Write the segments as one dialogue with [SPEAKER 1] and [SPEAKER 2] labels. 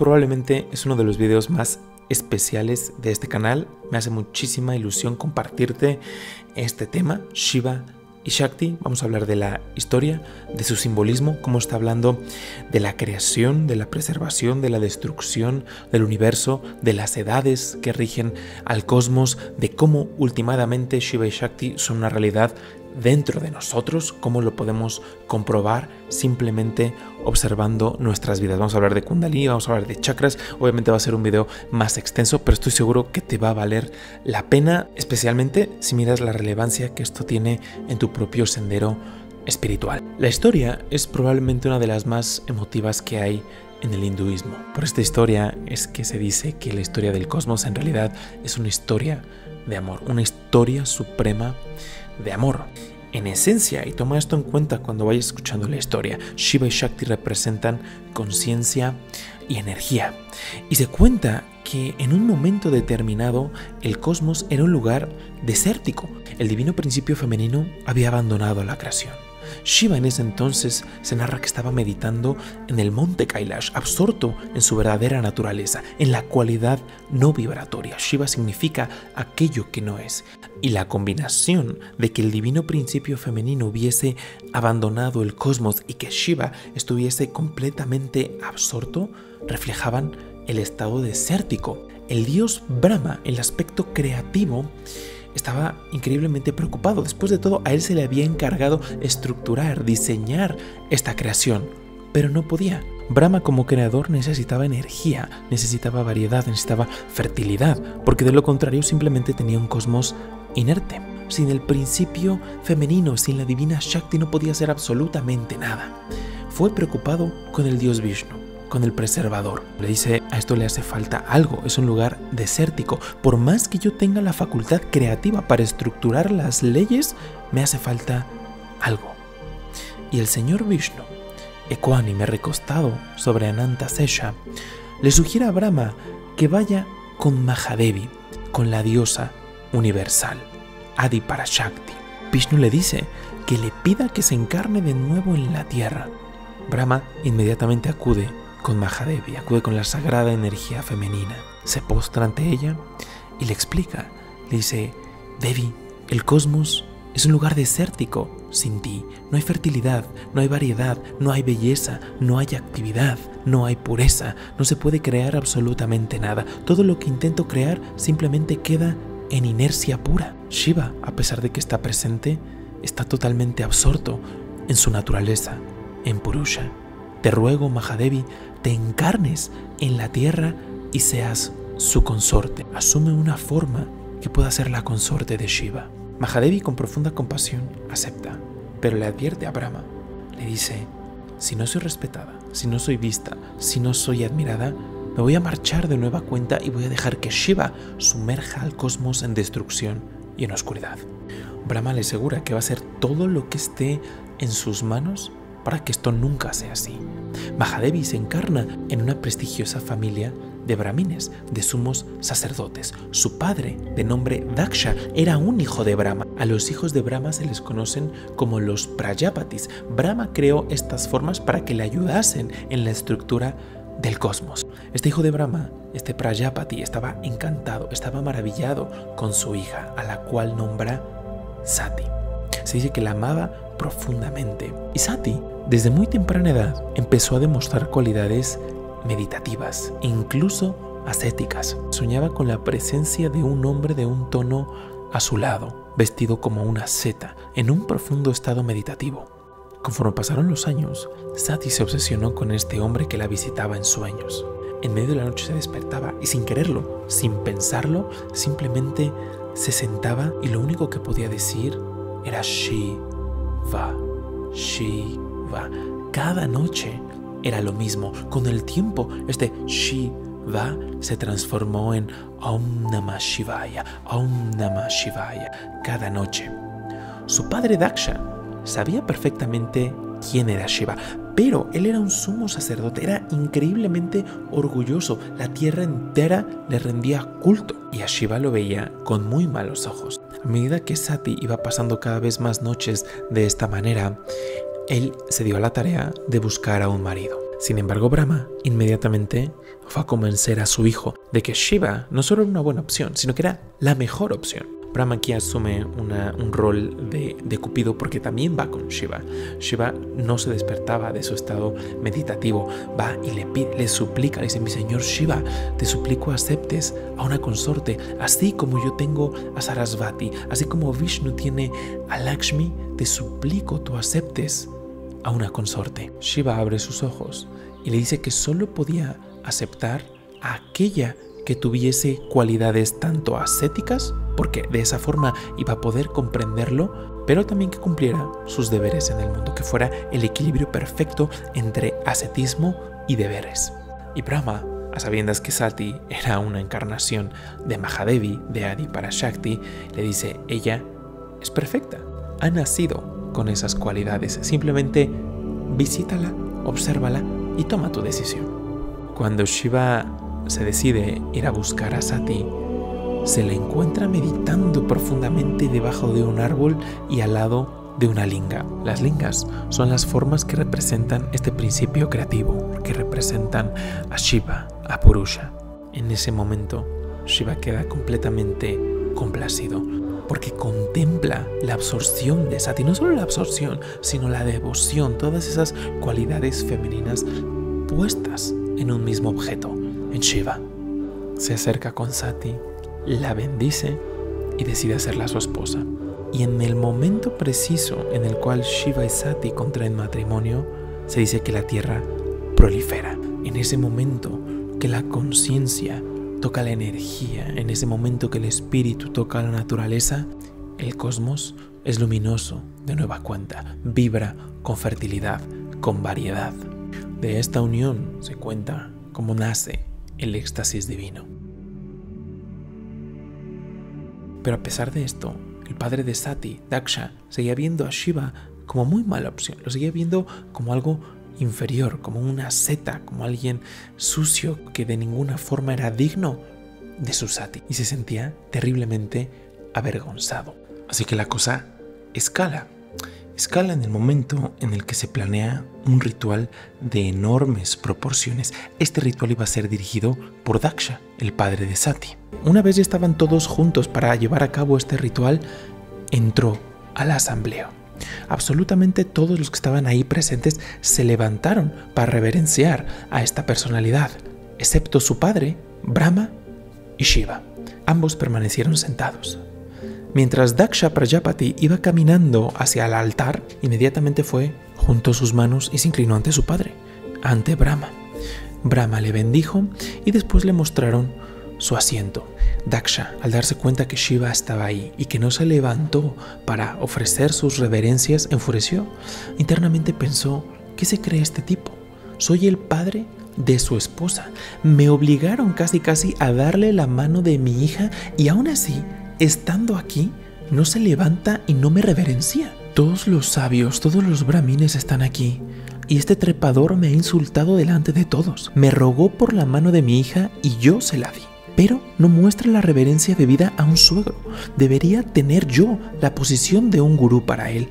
[SPEAKER 1] probablemente es uno de los videos más especiales de este canal. Me hace muchísima ilusión compartirte este tema, Shiva y Shakti. Vamos a hablar de la historia, de su simbolismo, cómo está hablando de la creación, de la preservación, de la destrucción del universo, de las edades que rigen al cosmos, de cómo últimamente Shiva y Shakti son una realidad dentro de nosotros, cómo lo podemos comprobar simplemente observando nuestras vidas. Vamos a hablar de Kundalini, vamos a hablar de chakras, obviamente va a ser un video más extenso, pero estoy seguro que te va a valer la pena, especialmente si miras la relevancia que esto tiene en tu propio sendero espiritual. La historia es probablemente una de las más emotivas que hay en el hinduismo. Por esta historia es que se dice que la historia del cosmos en realidad es una historia de amor, una historia suprema de amor. En esencia, y toma esto en cuenta cuando vayas escuchando la historia, Shiva y Shakti representan conciencia y energía. Y se cuenta que en un momento determinado el cosmos era un lugar desértico. El divino principio femenino había abandonado la creación. Shiva en ese entonces se narra que estaba meditando en el monte Kailash, absorto en su verdadera naturaleza, en la cualidad no vibratoria. Shiva significa aquello que no es. Y la combinación de que el divino principio femenino hubiese abandonado el cosmos y que Shiva estuviese completamente absorto reflejaban el estado desértico. El dios Brahma, el aspecto creativo, estaba increíblemente preocupado. Después de todo, a él se le había encargado estructurar, diseñar esta creación, pero no podía. Brahma como creador necesitaba energía, necesitaba variedad, necesitaba fertilidad, porque de lo contrario simplemente tenía un cosmos inerte. Sin el principio femenino, sin la divina Shakti no podía hacer absolutamente nada. Fue preocupado con el dios Vishnu con el preservador. Le dice, a esto le hace falta algo, es un lugar desértico. Por más que yo tenga la facultad creativa para estructurar las leyes, me hace falta algo. Y el señor Vishnu, ecuánime recostado sobre Ananta Sesha, le sugiere a Brahma que vaya con Mahadevi, con la diosa universal, Adi Parashakti. Vishnu le dice que le pida que se encarne de nuevo en la tierra. Brahma inmediatamente acude con Mahadevi, acude con la sagrada energía femenina, se postra ante ella y le explica, le dice, Devi, el cosmos es un lugar desértico sin ti. No hay fertilidad, no hay variedad, no hay belleza, no hay actividad, no hay pureza, no se puede crear absolutamente nada. Todo lo que intento crear simplemente queda en inercia pura. Shiva, a pesar de que está presente, está totalmente absorto en su naturaleza, en Purusha. Te ruego, Mahadevi, te encarnes en la tierra y seas su consorte. Asume una forma que pueda ser la consorte de Shiva. Mahadevi con profunda compasión acepta, pero le advierte a Brahma. Le dice, si no soy respetada, si no soy vista, si no soy admirada, me voy a marchar de nueva cuenta y voy a dejar que Shiva sumerja al cosmos en destrucción y en oscuridad. Brahma le asegura que va a hacer todo lo que esté en sus manos para que esto nunca sea así. Mahadevi se encarna en una prestigiosa familia de brahmines, de sumos sacerdotes. Su padre, de nombre Daksha, era un hijo de Brahma. A los hijos de Brahma se les conocen como los Prajapatis. Brahma creó estas formas para que le ayudasen en la estructura del cosmos. Este hijo de Brahma, este Prajapati, estaba encantado, estaba maravillado con su hija, a la cual nombra Sati. Se dice que la amaba profundamente. Y Sati, desde muy temprana edad, empezó a demostrar cualidades meditativas, incluso ascéticas. Soñaba con la presencia de un hombre de un tono azulado, vestido como una seta, en un profundo estado meditativo. Conforme pasaron los años, Sati se obsesionó con este hombre que la visitaba en sueños. En medio de la noche se despertaba y sin quererlo, sin pensarlo, simplemente se sentaba y lo único que podía decir era Shiva, Shiva. Cada noche era lo mismo. Con el tiempo, este Shiva se transformó en Om Namah Shivaya, Om Namah Shivaya, cada noche. Su padre Daksha sabía perfectamente quién era Shiva, pero él era un sumo sacerdote, era increíblemente orgulloso, la tierra entera le rendía culto y a Shiva lo veía con muy malos ojos. A medida que Sati iba pasando cada vez más noches de esta manera, él se dio a la tarea de buscar a un marido. Sin embargo, Brahma inmediatamente fue a convencer a su hijo de que Shiva no solo era una buena opción, sino que era la mejor opción. Brahma aquí asume un rol de, de, Cupido porque también va con Shiva. Shiva no se despertaba de su estado meditativo, va y le pide, le suplica, le dice, mi señor Shiva, te suplico aceptes a una consorte, así como yo tengo a Sarasvati, así como Vishnu tiene a Lakshmi, te suplico tú aceptes a una consorte. Shiva abre sus ojos y le dice que solo podía aceptar a aquella que tuviese cualidades tanto ascéticas porque de esa forma iba a poder comprenderlo, pero también que cumpliera sus deberes en el mundo, que fuera el equilibrio perfecto entre ascetismo y deberes. Y Brahma, a sabiendas que Sati era una encarnación de Mahadevi, de Adi para Shakti, le dice, ella es perfecta, ha nacido con esas cualidades, simplemente visítala, obsérvala y toma tu decisión. Cuando Shiva se decide ir a buscar a Sati, se la encuentra meditando profundamente debajo de un árbol y al lado de una linga. Las lingas son las formas que representan este principio creativo, que representan a Shiva, a Purusha. En ese momento, Shiva queda completamente complacido porque contempla la absorción de Sati, no solo la absorción, sino la devoción, todas esas cualidades femeninas puestas en un mismo objeto, en Shiva. Se acerca con Sati la bendice y decide hacerla su esposa. Y en el momento preciso en el cual Shiva y Sati contraen matrimonio, se dice que la tierra prolifera. En ese momento que la conciencia toca la energía, en ese momento que el espíritu toca la naturaleza, el cosmos es luminoso de nueva cuenta, vibra con fertilidad, con variedad. De esta unión se cuenta cómo nace el éxtasis divino. Pero a pesar de esto, el padre de Sati, Daksha, seguía viendo a Shiva como muy mala opción, lo seguía viendo como algo inferior, como una seta, como alguien sucio que de ninguna forma era digno de su Sati y se sentía terriblemente avergonzado. Así que la cosa escala escala en el momento en el que se planea un ritual de enormes proporciones. Este ritual iba a ser dirigido por Daksha, el padre de Sati. Una vez ya estaban todos juntos para llevar a cabo este ritual, entró a la asamblea. Absolutamente todos los que estaban ahí presentes se levantaron para reverenciar a esta personalidad, excepto su padre, Brahma y Shiva. Ambos permanecieron sentados. Mientras Daksha Prajapati iba caminando hacia el altar, inmediatamente fue, juntó sus manos y se inclinó ante su padre, ante Brahma. Brahma le bendijo y después le mostraron su asiento. Daksha, al darse cuenta que Shiva estaba ahí y que no se levantó para ofrecer sus reverencias, enfureció. Internamente pensó, ¿qué se cree este tipo? Soy el padre de su esposa. Me obligaron casi casi a darle la mano de mi hija y aún así estando aquí, no se levanta y no me reverencia. Todos los sabios, todos los brahmines están aquí. Y este trepador me ha insultado delante de todos. Me rogó por la mano de mi hija y yo se la di. Pero no muestra la reverencia debida a un suegro. Debería tener yo la posición de un gurú para él.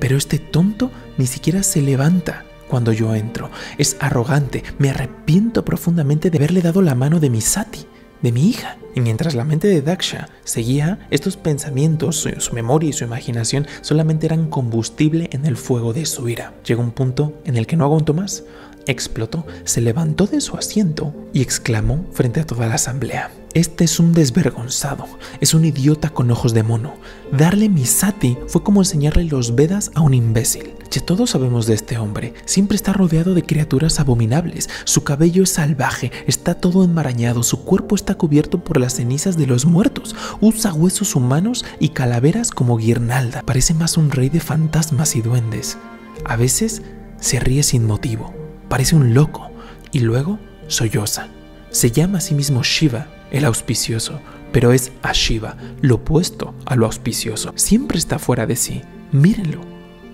[SPEAKER 1] Pero este tonto ni siquiera se levanta cuando yo entro. Es arrogante. Me arrepiento profundamente de haberle dado la mano de mi sati de mi hija. Y mientras la mente de Daksha seguía, estos pensamientos, su, memoria y su imaginación solamente eran combustible en el fuego de su ira. Llegó un punto en el que no aguantó más. Explotó, se levantó de su asiento y exclamó frente a toda la asamblea. Este es un desvergonzado, es un idiota con ojos de mono. Darle mi sati fue como enseñarle los Vedas a un imbécil. Ya todos sabemos de este hombre, siempre está rodeado de criaturas abominables, su cabello es salvaje, está todo enmarañado, su cuerpo está cubierto por las cenizas de los muertos, usa huesos humanos y calaveras como guirnalda, parece más un rey de fantasmas y duendes. A veces se ríe sin motivo, parece un loco y luego solloza. Se llama a sí mismo Shiva el auspicioso, pero es a Shiva, lo opuesto a lo auspicioso. Siempre está fuera de sí. Mírenlo.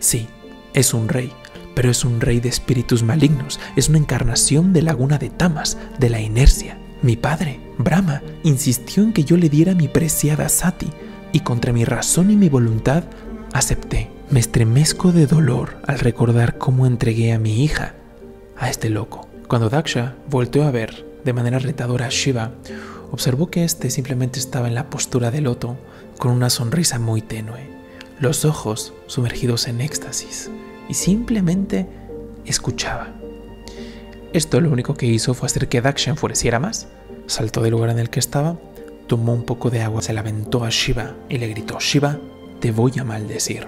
[SPEAKER 1] Sí, es un rey, pero es un rey de espíritus malignos, es una encarnación de laguna de Tamas, de la inercia. Mi padre, Brahma, insistió en que yo le diera mi preciada Sati, y contra mi razón y mi voluntad acepté. Me estremezco de dolor al recordar cómo entregué a mi hija a este loco. Cuando Daksha volteó a ver de manera retadora a Shiva, observó que éste simplemente estaba en la postura de loto, con una sonrisa muy tenue, los ojos sumergidos en éxtasis, y simplemente escuchaba. Esto lo único que hizo fue hacer que Daksha enfureciera más. Saltó del lugar en el que estaba, tomó un poco de agua, se la aventó a Shiva y le gritó, Shiva, te voy a maldecir.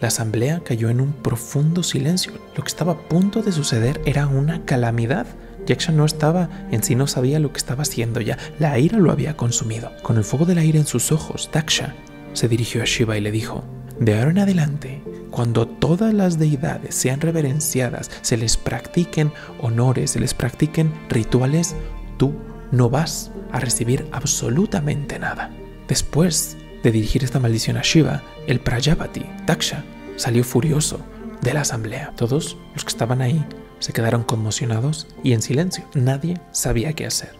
[SPEAKER 1] La asamblea cayó en un profundo silencio. Lo que estaba a punto de suceder era una calamidad. Jackson no estaba en sí, no sabía lo que estaba haciendo ya. La ira lo había consumido. Con el fuego de la ira en sus ojos, Daksha se dirigió a Shiva y le dijo, de ahora en adelante, cuando todas las deidades sean reverenciadas, se les practiquen honores, se les practiquen rituales, tú no vas a recibir absolutamente nada. Después de dirigir esta maldición a Shiva, el Prajapati, Daksha, salió furioso de la asamblea. Todos los que estaban ahí se quedaron conmocionados y en silencio. Nadie sabía qué hacer,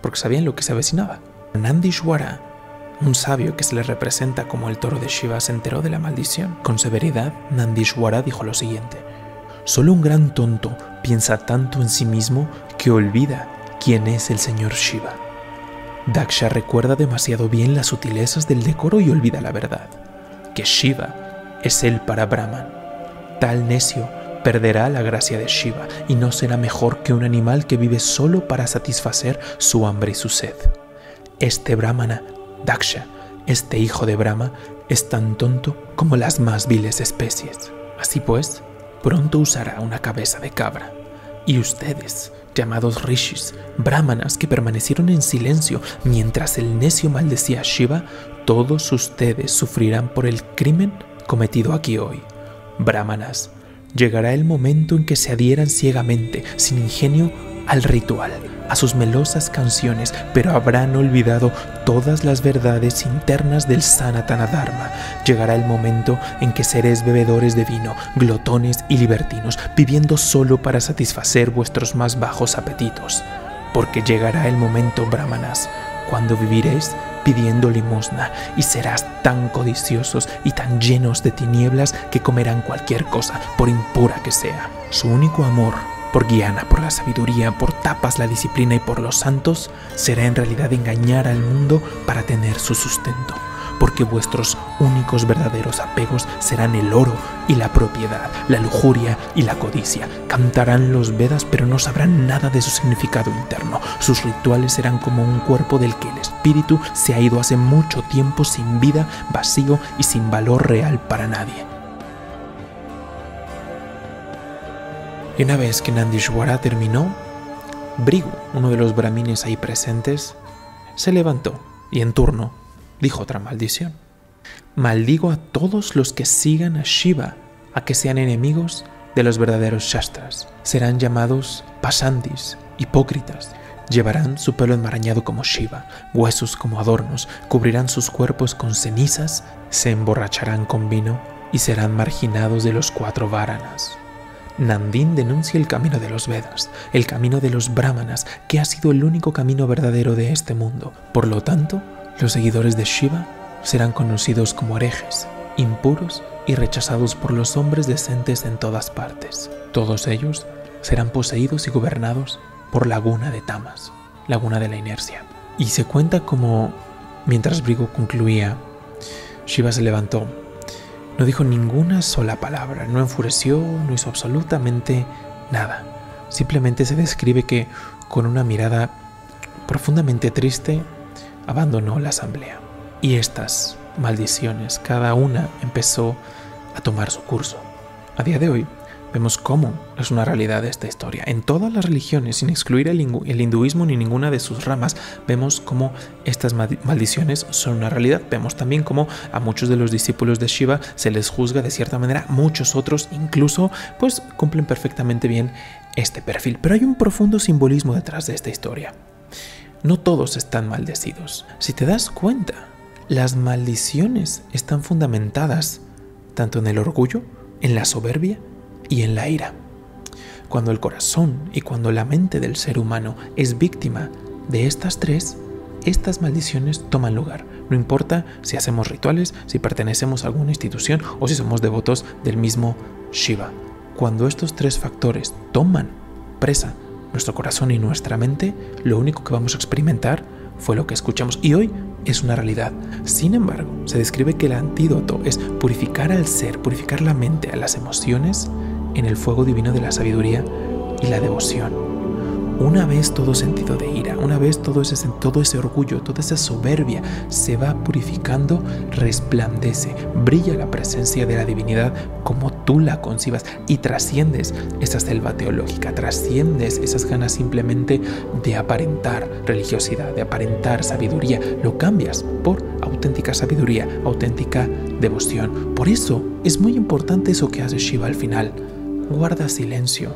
[SPEAKER 1] porque sabían lo que se avecinaba. Nandishwara, un sabio que se le representa como el toro de Shiva, se enteró de la maldición. Con severidad, Nandishwara dijo lo siguiente. Solo un gran tonto piensa tanto en sí mismo que olvida quién es el señor Shiva. Daksha recuerda demasiado bien las sutilezas del decoro y olvida la verdad, que Shiva es el para Brahman. Tal necio perderá la gracia de Shiva y no será mejor que un animal que vive solo para satisfacer su hambre y su sed. Este Brahmana, Daksha, este hijo de Brahma, es tan tonto como las más viles especies. Así pues, pronto usará una cabeza de cabra. Y ustedes, llamados rishis, brahmanas que permanecieron en silencio mientras el necio maldecía a Shiva, todos ustedes sufrirán por el crimen cometido aquí hoy. Brahmanas, llegará el momento en que se adhieran ciegamente, sin ingenio, al ritual, a sus melosas canciones, pero habrán olvidado todas las verdades internas del Sanatana Dharma. Llegará el momento en que seréis bebedores de vino, glotones y libertinos, viviendo solo para satisfacer vuestros más bajos apetitos. Porque llegará el momento, brahmanas, cuando viviréis pidiendo limosna y serás tan codiciosos y tan llenos de tinieblas que comerán cualquier cosa, por impura que sea. Su único amor por guiana, por la sabiduría, por tapas, la disciplina y por los santos, será en realidad engañar al mundo para tener su sustento, porque vuestros únicos verdaderos apegos serán el oro y la propiedad, la lujuria y la codicia. Cantarán los Vedas pero no sabrán nada de su significado interno. Sus rituales serán como un cuerpo del que el espíritu se ha ido hace mucho tiempo sin vida, vacío y sin valor real para nadie. Y una vez que Nandishwara terminó, Brigu, uno de los brahmines ahí presentes, se levantó y en turno dijo otra maldición. Maldigo a todos los que sigan a Shiva, a que sean enemigos de los verdaderos Shastras. Serán llamados pasandis, hipócritas. Llevarán su pelo enmarañado como Shiva, huesos como adornos, cubrirán sus cuerpos con cenizas, se emborracharán con vino y serán marginados de los cuatro Varanas. Nandín denuncia el camino de los Vedas, el camino de los Brahmanas, que ha sido el único camino verdadero de este mundo. Por lo tanto, los seguidores de Shiva serán conocidos como herejes, impuros y rechazados por los hombres decentes en todas partes. Todos ellos serán poseídos y gobernados por Laguna de Tamas, Laguna de la Inercia. Y se cuenta como, mientras Brigo concluía, Shiva se levantó no dijo ninguna sola palabra, no enfureció, no hizo absolutamente nada. Simplemente se describe que con una mirada profundamente triste abandonó la asamblea. Y estas maldiciones, cada una empezó a tomar su curso. A día de hoy, vemos cómo es una realidad esta historia. En todas las religiones, sin excluir el, hinduismo ni ninguna de sus ramas, vemos cómo estas maldiciones son una realidad. Vemos también cómo a muchos de los discípulos de Shiva se les juzga de cierta manera, muchos otros incluso pues cumplen perfectamente bien este perfil. Pero hay un profundo simbolismo detrás de esta historia. No todos están maldecidos. Si te das cuenta, las maldiciones están fundamentadas tanto en el orgullo, en la soberbia y en la ira. Cuando el corazón y cuando la mente del ser humano es víctima de estas tres, estas maldiciones toman lugar. No importa si hacemos rituales, si pertenecemos a alguna institución o si somos devotos del mismo Shiva. cuando estos tres factores toman presa nuestro corazón y nuestra mente, lo único que vamos a experimentar fue lo que escuchamos y hoy es una realidad. Sin embargo, se describe que el antídoto es purificar al ser, purificar la mente, a las emociones en el fuego divino de la sabiduría y la devoción. Una vez todo sentido de ira, una vez todo ese, todo ese orgullo, toda esa soberbia se va purificando, resplandece, brilla la presencia de la divinidad como tú la concibas y trasciendes esa selva teológica, trasciendes esas ganas simplemente de aparentar religiosidad, de aparentar sabiduría, lo cambias por auténtica sabiduría, auténtica devoción. Por eso es muy importante eso que hace Shiva al final. Guarda silencio,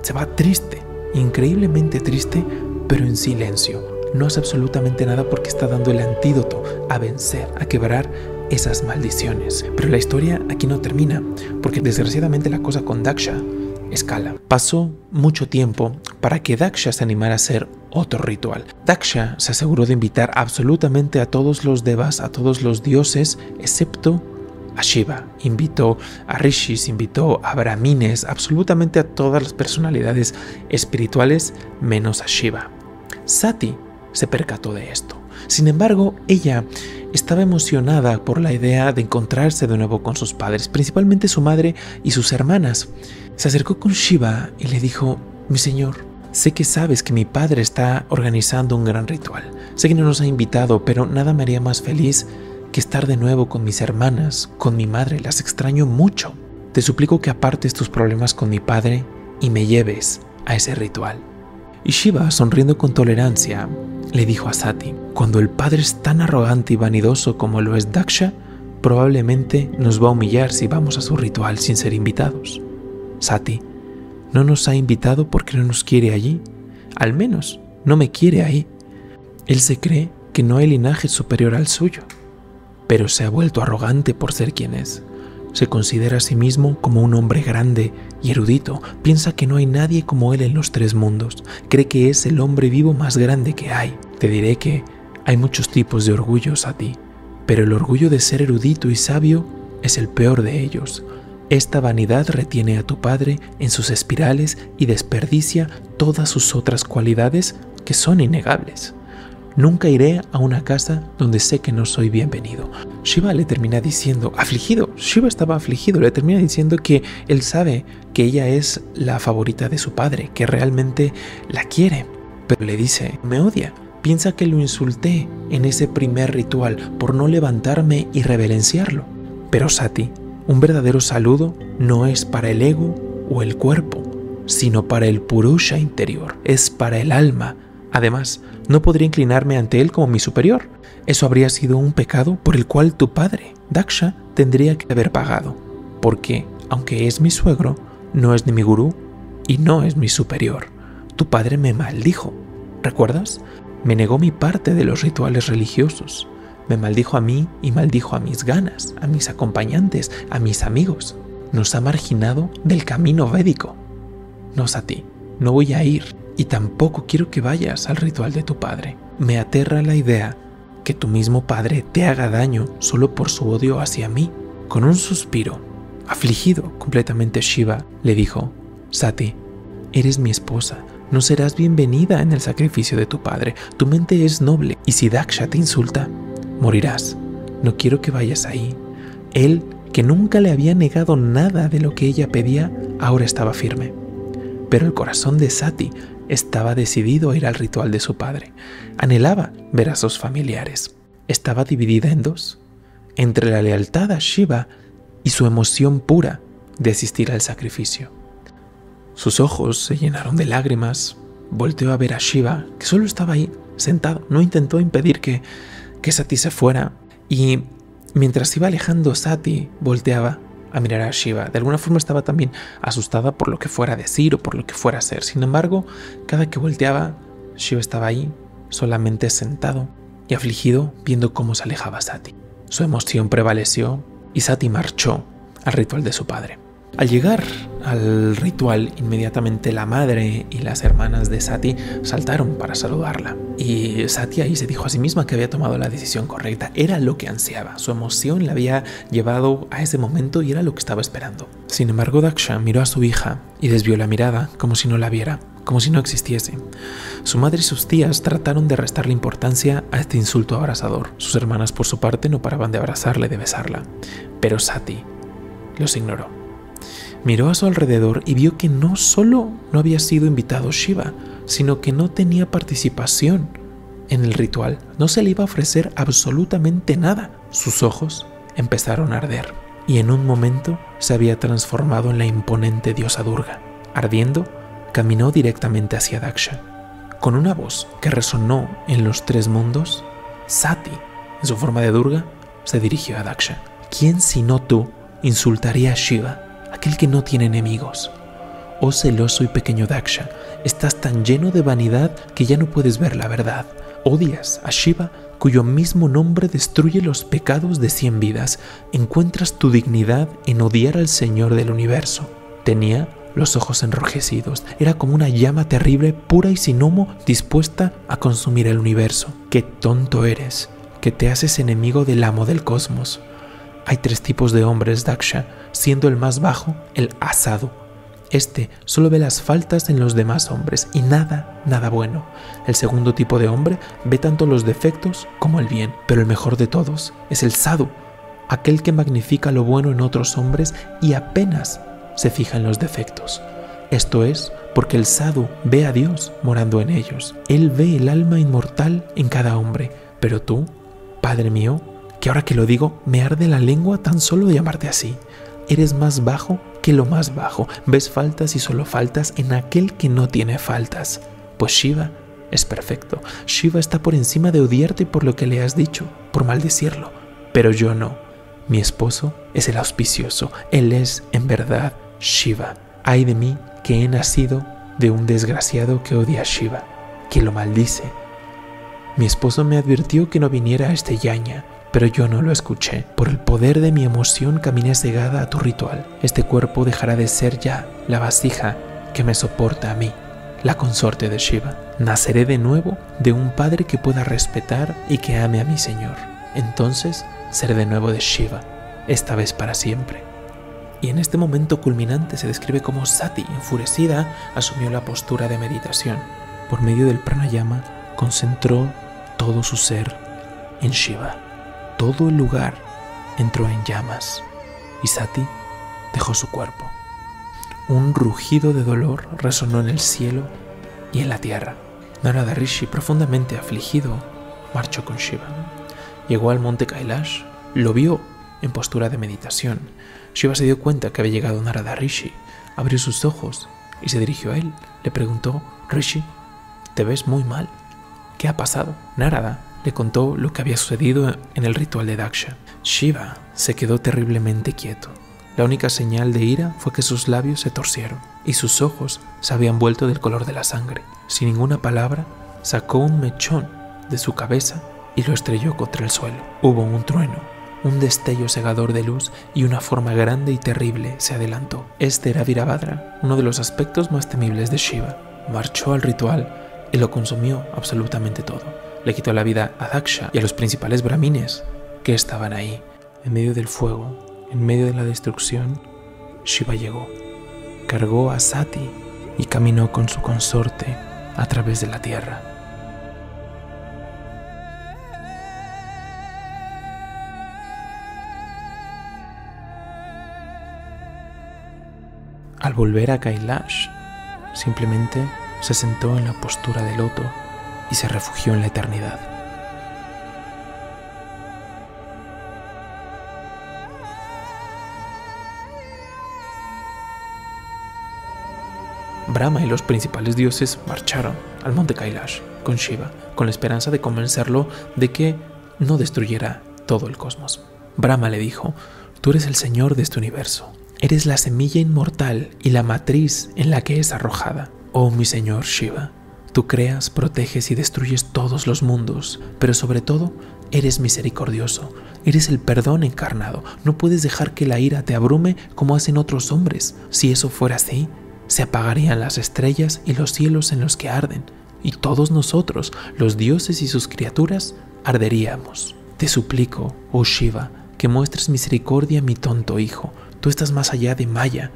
[SPEAKER 1] se va triste increíblemente triste, pero en silencio. No hace absolutamente nada porque está dando el antídoto a vencer, a quebrar esas maldiciones. Pero la historia aquí no termina, porque desgraciadamente la cosa con Daksha escala. Pasó mucho tiempo para que Daksha se animara a hacer otro ritual. Daksha se aseguró de invitar absolutamente a todos los devas, a todos los dioses, excepto a Shiva, invitó a rishis, invitó a brahmines, absolutamente a todas las personalidades espirituales menos a Shiva. Sati se percató de esto. Sin embargo, ella estaba emocionada por la idea de encontrarse de nuevo con sus padres, principalmente su madre y sus hermanas. Se acercó con Shiva y le dijo, mi señor, sé que sabes que mi padre está organizando un gran ritual. Sé que no nos ha invitado, pero nada me haría más feliz que estar de nuevo con mis hermanas, con mi madre, las extraño mucho. Te suplico que apartes tus problemas con mi padre y me lleves a ese ritual. Y Shiva, sonriendo con tolerancia, le dijo a Sati, cuando el padre es tan arrogante y vanidoso como lo es Daksha, probablemente nos va a humillar si vamos a su ritual sin ser invitados. Sati, no nos ha invitado porque no nos quiere allí. Al menos no me quiere ahí. Él se cree que no hay linaje superior al suyo pero se ha vuelto arrogante por ser quien es. Se considera a sí mismo como un hombre grande y erudito, piensa que no hay nadie como él en los tres mundos, cree que es el hombre vivo más grande que hay. Te diré que hay muchos tipos de orgullos a ti, pero el orgullo de ser erudito y sabio es el peor de ellos. Esta vanidad retiene a tu padre en sus espirales y desperdicia todas sus otras cualidades que son innegables. Nunca iré a una casa donde sé que no soy bienvenido. Shiva le termina diciendo, afligido, Shiva estaba afligido, le termina diciendo que él sabe que ella es la favorita de su padre, que realmente la quiere, pero le dice, me odia, piensa que lo insulté en ese primer ritual por no levantarme y reverenciarlo. Pero Sati, un verdadero saludo no es para el ego o el cuerpo, sino para el purusha interior, es para el alma. Además, no podría inclinarme ante él como mi superior. Eso habría sido un pecado por el cual tu padre, Daksha, tendría que haber pagado, porque, aunque es mi suegro, no es ni mi gurú y no es mi superior. Tu padre me maldijo. ¿Recuerdas? Me negó mi parte de los rituales religiosos. Me maldijo a mí y maldijo a mis ganas, a mis acompañantes, a mis amigos. Nos ha marginado del camino védico. No a ti. No voy a ir y tampoco quiero que vayas al ritual de tu padre. Me aterra la idea que tu mismo padre te haga daño solo por su odio hacia mí. Con un suspiro, afligido completamente Shiva, le dijo, Sati, eres mi esposa, no serás bienvenida en el sacrificio de tu padre, tu mente es noble y si Daksha te insulta, morirás. No quiero que vayas ahí. Él, que nunca le había negado nada de lo que ella pedía, ahora estaba firme. Pero el corazón de Sati estaba decidido a ir al ritual de su padre. Anhelaba ver a sus familiares. Estaba dividida en dos, entre la lealtad a Shiva y su emoción pura de asistir al sacrificio. Sus ojos se llenaron de lágrimas. Volteó a ver a Shiva, que solo estaba ahí, sentado. No intentó impedir que, que Sati se fuera. Y mientras iba alejando Sati, volteaba a mirar a Shiva. De alguna forma estaba también asustada por lo que fuera a decir o por lo que fuera a hacer. Sin embargo, cada que volteaba, Shiva estaba ahí, solamente sentado y afligido viendo cómo se alejaba Sati. Su emoción prevaleció y Sati marchó al ritual de su padre. Al llegar al ritual, inmediatamente la madre y las hermanas de Sati saltaron para saludarla. Y Sati ahí se dijo a sí misma que había tomado la decisión correcta. Era lo que ansiaba. Su emoción la había llevado a ese momento y era lo que estaba esperando. Sin embargo, Daksha miró a su hija y desvió la mirada como si no la viera como si no existiese. Su madre y sus tías trataron de restarle importancia a este insulto abrasador. Sus hermanas, por su parte, no paraban de abrazarle, de besarla. Pero Sati los ignoró. Miró a su alrededor y vio que no solo no había sido invitado Shiva, sino que no tenía participación en el ritual. No se le iba a ofrecer absolutamente nada. Sus ojos empezaron a arder y en un momento se había transformado en la imponente diosa Durga. Ardiendo, caminó directamente hacia Daksha. Con una voz que resonó en los tres mundos, Sati, en su forma de Durga, se dirigió a Daksha. ¿Quién sino tú insultaría a Shiva aquel que no tiene enemigos. Oh celoso y pequeño Daksha, estás tan lleno de vanidad que ya no puedes ver la verdad. Odias a Shiva, cuyo mismo nombre destruye los pecados de cien vidas. Encuentras tu dignidad en odiar al Señor del universo. Tenía los ojos enrojecidos. Era como una llama terrible, pura y sin humo, dispuesta a consumir el universo. Qué tonto eres, que te haces enemigo del amo del cosmos. Hay tres tipos de hombres, Daksha, siendo el más bajo el asado. Este solo ve las faltas en los demás hombres y nada, nada bueno. El segundo tipo de hombre ve tanto los defectos como el bien, pero el mejor de todos es el sadu, aquel que magnifica lo bueno en otros hombres y apenas se fija en los defectos. Esto es porque el sadu ve a Dios morando en ellos. Él ve el alma inmortal en cada hombre, pero tú, Padre mío, que ahora que lo digo me arde la lengua tan solo de llamarte así. Eres más bajo que lo más bajo. Ves faltas y solo faltas en aquel que no tiene faltas. Pues Shiva es perfecto. Shiva está por encima de odiarte por lo que le has dicho, por maldecirlo. Pero yo no. Mi esposo es el auspicioso. Él es, en verdad, Shiva. Ay de mí que he nacido de un desgraciado que odia a Shiva, que lo maldice. Mi esposo me advirtió que no viniera a este yaña, pero yo no lo escuché. Por el poder de mi emoción caminé cegada a tu ritual. Este cuerpo dejará de ser ya la vasija que me soporta a mí, la consorte de Shiva. Naceré de nuevo de un padre que pueda respetar y que ame a mi Señor. Entonces seré de nuevo de Shiva, esta vez para siempre. Y en este momento culminante se describe como Sati, enfurecida, asumió la postura de meditación. Por medio del pranayama, concentró todo su ser en Shiva. Todo el lugar entró en llamas y Sati dejó su cuerpo. Un rugido de dolor resonó en el cielo y en la tierra. Narada Rishi, profundamente afligido, marchó con Shiva. Llegó al monte Kailash, lo vio en postura de meditación. Shiva se dio cuenta que había llegado Narada Rishi, abrió sus ojos y se dirigió a él. Le preguntó, Rishi, te ves muy mal. ¿Qué ha pasado? Narada le contó lo que había sucedido en el ritual de Daksha. Shiva se quedó terriblemente quieto. La única señal de ira fue que sus labios se torcieron y sus ojos se habían vuelto del color de la sangre. Sin ninguna palabra, sacó un mechón de su cabeza y lo estrelló contra el suelo. Hubo un trueno, un destello cegador de luz y una forma grande y terrible se adelantó. Este era Virabhadra, uno de los aspectos más temibles de Shiva. Marchó al ritual y lo consumió absolutamente todo le quitó la vida a Daksha y a los principales brahmines que estaban ahí. En medio del fuego, en medio de la destrucción, Shiva llegó, cargó a Sati y caminó con su consorte a través de la tierra. Al volver a Kailash, simplemente se sentó en la postura de loto y se refugió en la eternidad. Brahma y los principales dioses marcharon al monte Kailash con Shiva, con la esperanza de convencerlo de que no destruyera todo el cosmos. Brahma le dijo, tú eres el señor de este universo, eres la semilla inmortal y la matriz en la que es arrojada. Oh mi señor Shiva, Tú creas, proteges y destruyes todos los mundos, pero sobre todo eres misericordioso, eres el perdón encarnado. No puedes dejar que la ira te abrume como hacen otros hombres. Si eso fuera así, se apagarían las estrellas y los cielos en los que arden, y todos nosotros, los dioses y sus criaturas, arderíamos. Te suplico, oh Shiva, que muestres misericordia a mi tonto hijo. Tú estás más allá de Maya.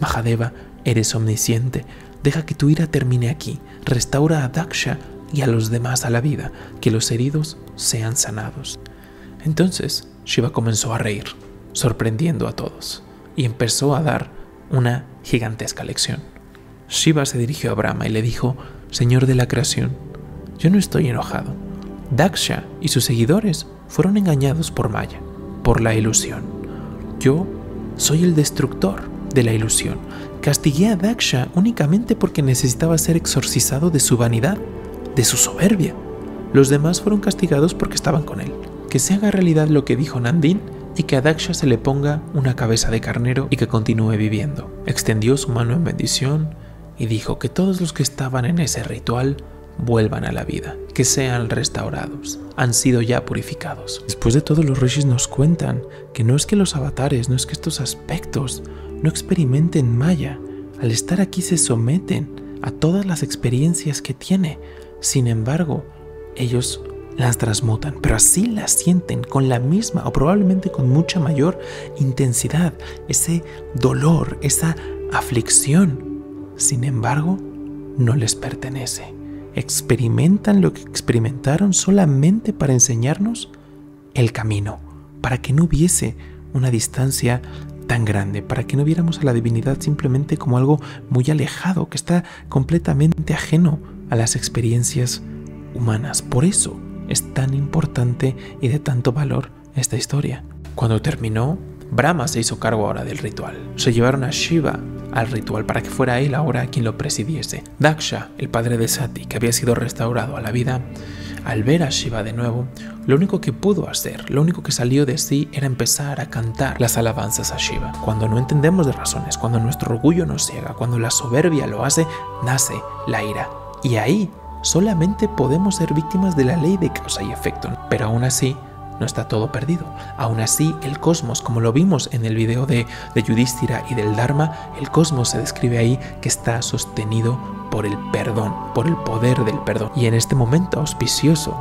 [SPEAKER 1] Mahadeva, eres omnisciente. Deja que tu ira termine aquí. Restaura a Daksha y a los demás a la vida, que los heridos sean sanados. Entonces Shiva comenzó a reír, sorprendiendo a todos, y empezó a dar una gigantesca lección. Shiva se dirigió a Brahma y le dijo, Señor de la creación, yo no estoy enojado. Daksha y sus seguidores fueron engañados por Maya, por la ilusión. Yo soy el destructor de la ilusión. Castigué a Daksha únicamente porque necesitaba ser exorcizado de su vanidad, de su soberbia. Los demás fueron castigados porque estaban con él. Que se haga realidad lo que dijo Nandin y que a Daksha se le ponga una cabeza de carnero y que continúe viviendo. Extendió su mano en bendición y dijo que todos los que estaban en ese ritual vuelvan a la vida, que sean restaurados, han sido ya purificados. Después de todo, los rishis nos cuentan que no es que los avatares, no es que estos aspectos no experimenten Maya, al estar aquí se someten a todas las experiencias que tiene. Sin embargo, ellos las transmutan, pero así las sienten con la misma o probablemente con mucha mayor intensidad, ese dolor, esa aflicción. Sin embargo, no les pertenece experimentan lo que experimentaron solamente para enseñarnos el camino, para que no hubiese una distancia tan grande, para que no viéramos a la divinidad simplemente como algo muy alejado, que está completamente ajeno a las experiencias humanas. Por eso es tan importante y de tanto valor esta historia. Cuando terminó, Brahma se hizo cargo ahora del ritual. Se llevaron a Shiva al ritual para que fuera él ahora quien lo presidiese. Daksha, el padre de Sati, que había sido restaurado a la vida, al ver a Shiva de nuevo, lo único que pudo hacer, lo único que salió de sí era empezar a cantar las alabanzas a Shiva. Cuando no entendemos de razones, cuando nuestro orgullo nos ciega, cuando la soberbia lo hace, nace la ira. Y ahí solamente podemos ser víctimas de la ley de causa y efecto. Pero aún así, no está todo perdido. Aún así, el cosmos, como lo vimos en el video de, de Yudhishthira y del Dharma, el cosmos se describe ahí que está sostenido por el perdón, por el poder del perdón. Y en este momento auspicioso,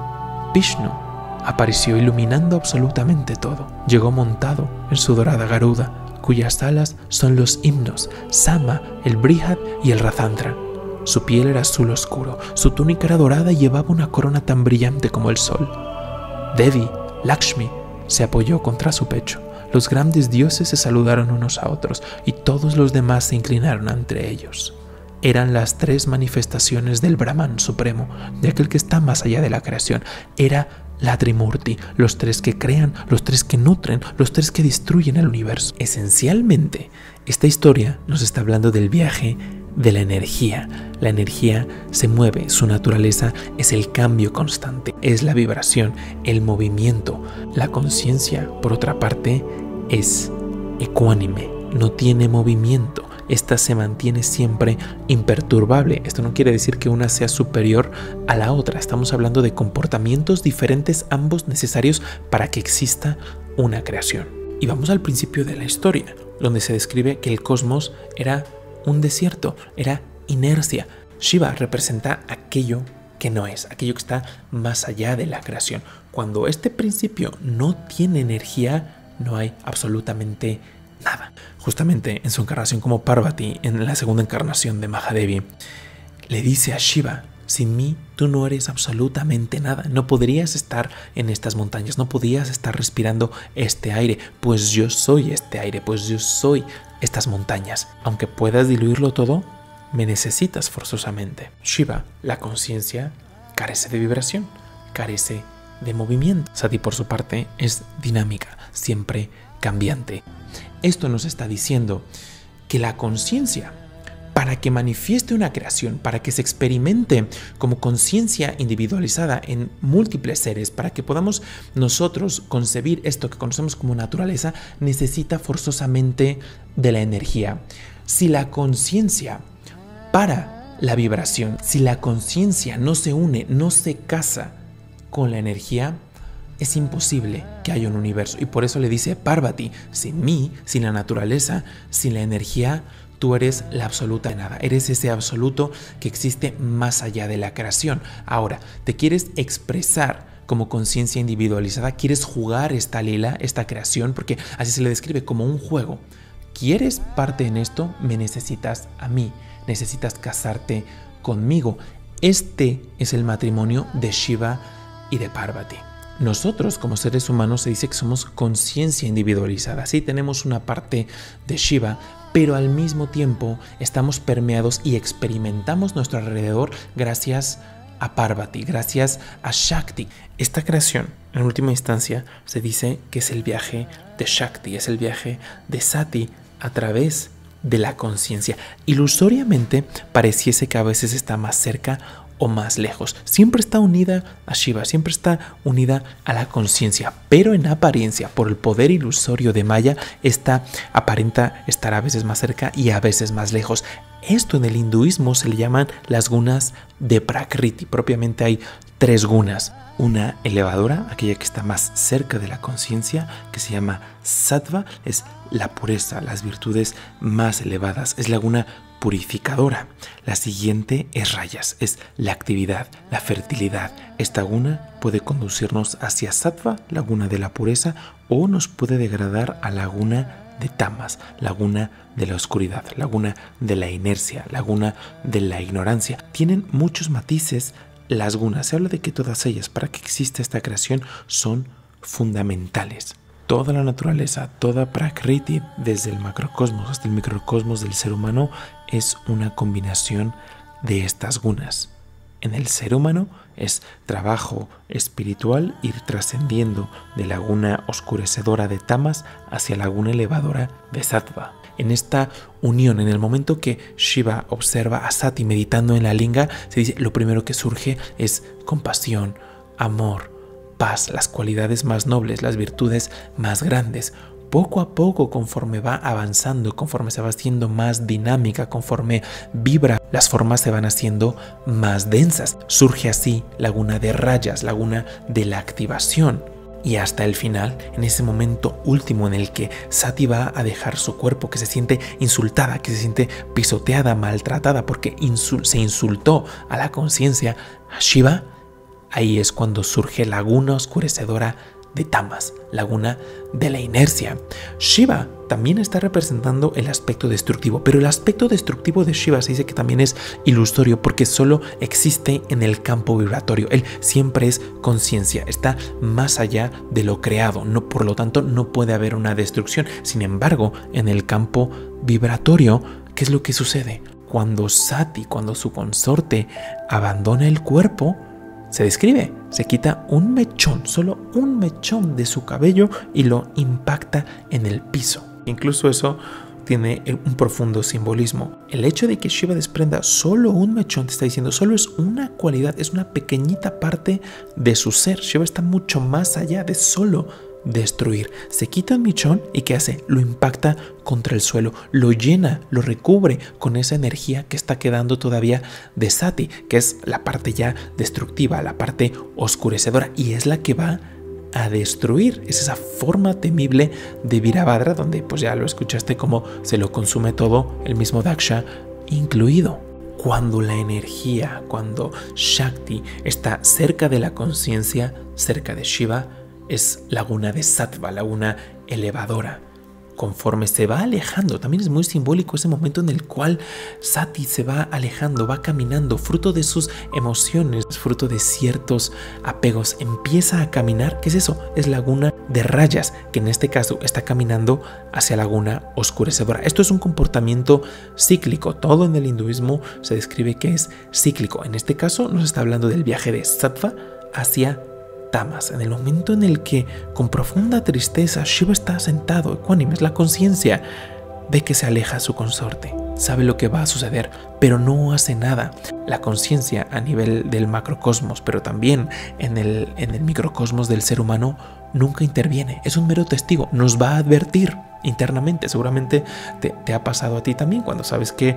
[SPEAKER 1] Vishnu apareció iluminando absolutamente todo. Llegó montado en su dorada garuda, cuyas alas son los himnos, Sama, el Brihad y el Razandra. Su piel era azul oscuro, su túnica era dorada y llevaba una corona tan brillante como el sol. Devi Lakshmi se apoyó contra su pecho. Los grandes dioses se saludaron unos a otros y todos los demás se inclinaron ante ellos. Eran las tres manifestaciones del Brahman supremo, de aquel que está más allá de la creación. Era la Trimurti, los tres que crean, los tres que nutren, los tres que destruyen el universo. Esencialmente, esta historia nos está hablando del viaje de la energía. La energía se mueve, su naturaleza es el cambio constante, es la vibración, el movimiento. La conciencia, por otra parte, es ecuánime, no tiene movimiento. Esta se mantiene siempre imperturbable. Esto no quiere decir que una sea superior a la otra. Estamos hablando de comportamientos diferentes, ambos necesarios para que exista una creación. Y vamos al principio de la historia, donde se describe que el cosmos era un desierto, era inercia. Shiva representa aquello que no es, aquello que está más allá de la creación. Cuando este principio no tiene energía, no hay absolutamente nada. Justamente en su encarnación como Parvati, en la segunda encarnación de Mahadevi, le dice a Shiva, sin mí tú no eres absolutamente nada, no podrías estar en estas montañas, no podrías estar respirando este aire, pues yo soy este aire, pues yo soy estas montañas. Aunque puedas diluirlo todo, me necesitas forzosamente. Shiva, la conciencia, carece de vibración, carece de movimiento. Sati, por su parte, es dinámica, siempre cambiante. Esto nos está diciendo que la conciencia, para que manifieste una creación, para que se experimente como conciencia individualizada en múltiples seres, para que podamos nosotros concebir esto que conocemos como naturaleza, necesita forzosamente de la energía. Si la conciencia para la vibración. Si la conciencia no se une, no se casa con la energía, es imposible que haya un universo. Y por eso le dice Parvati, sin mí, sin la naturaleza, sin la energía, tú eres la absoluta nada. Eres ese absoluto que existe más allá de la creación. Ahora, te quieres expresar como conciencia individualizada, quieres jugar esta lila, esta creación, porque así se le describe como un juego. ¿Quieres parte en esto? Me necesitas a mí. Necesitas casarte conmigo. Este es el matrimonio de Shiva y de Parvati. Nosotros como seres humanos se dice que somos conciencia individualizada. Sí tenemos una parte de Shiva, pero al mismo tiempo estamos permeados y experimentamos nuestro alrededor gracias a Parvati, gracias a Shakti. Esta creación, en última instancia, se dice que es el viaje de Shakti, es el viaje de Sati a través de la conciencia. Ilusoriamente pareciese que a veces está más cerca o más lejos. Siempre está unida a Shiva, siempre está unida a la conciencia, pero en apariencia, por el poder ilusorio de Maya, esta aparenta estar a veces más cerca y a veces más lejos. Esto en el hinduismo se le llaman las gunas de Prakriti. Propiamente hay tres gunas. Una elevadora, aquella que está más cerca de la conciencia, que se llama sattva, es la pureza, las virtudes más elevadas. Es la guna purificadora. La siguiente es rayas, es la actividad, la fertilidad. Esta guna puede conducirnos hacia sattva, laguna de la pureza, o nos puede degradar a laguna de tamas, laguna de la oscuridad, laguna de la inercia, laguna de la ignorancia. Tienen muchos matices las gunas. Se habla de que todas ellas, para que exista esta creación, son fundamentales toda la naturaleza, toda Prakriti, desde el macrocosmos hasta el microcosmos del ser humano, es una combinación de estas gunas. En el ser humano es trabajo espiritual ir trascendiendo de la guna oscurecedora de tamas hacia la laguna elevadora de sattva. En esta unión, en el momento que Shiva observa a Sati meditando en la linga, se dice lo primero que surge es compasión, amor, paz, las cualidades más nobles, las virtudes más grandes. Poco a poco, conforme va avanzando, conforme se va haciendo más dinámica, conforme vibra, las formas se van haciendo más densas. Surge así laguna de rayas, laguna de la activación. Y hasta el final, en ese momento último en el que Sati va a dejar su cuerpo, que se siente insultada, que se siente pisoteada, maltratada, porque se insultó a la conciencia, Shiva Ahí es cuando surge laguna oscurecedora de Tamas, laguna de la inercia. Shiva también está representando el aspecto destructivo, pero el aspecto destructivo de Shiva se dice que también es ilusorio porque solo existe en el campo vibratorio. Él siempre es conciencia, está más allá de lo creado, no, por lo tanto no puede haber una destrucción. Sin embargo, en el campo vibratorio, ¿qué es lo que sucede? Cuando Sati, cuando su consorte abandona el cuerpo, se describe, se quita un mechón, solo un mechón de su cabello y lo impacta en el piso. Incluso eso tiene un profundo simbolismo. El hecho de que Shiva desprenda solo un mechón te está diciendo, solo es una cualidad, es una pequeñita parte de su ser. Shiva está mucho más allá de solo destruir. Se quita un michón y ¿qué hace? Lo impacta contra el suelo, lo llena, lo recubre con esa energía que está quedando todavía de Sati, que es la parte ya destructiva, la parte oscurecedora y es la que va a destruir. Es esa forma temible de Virabhadra donde pues ya lo escuchaste como se lo consume todo, el mismo Daksha incluido cuando la energía, cuando Shakti está cerca de la conciencia, cerca de Shiva, es laguna de sattva, laguna elevadora. Conforme se va alejando, también es muy simbólico ese momento en el cual Sati se va alejando, va caminando, fruto de sus emociones, fruto de ciertos apegos, empieza a caminar. ¿Qué es eso? Es laguna de rayas, que en este caso está caminando hacia laguna oscurecedora. Esto es un comportamiento cíclico. Todo en el hinduismo se describe que es cíclico. En este caso nos está hablando del viaje de sattva hacia Tamas, en el momento en el que con profunda tristeza Shiva está sentado, ecuánime, es la conciencia, ve que se aleja su consorte, sabe lo que va a suceder, pero no hace nada. La conciencia a nivel del macrocosmos, pero también en el, en el microcosmos del ser humano, nunca interviene, es un mero testigo, nos va a advertir internamente, seguramente te, te ha pasado a ti también cuando sabes que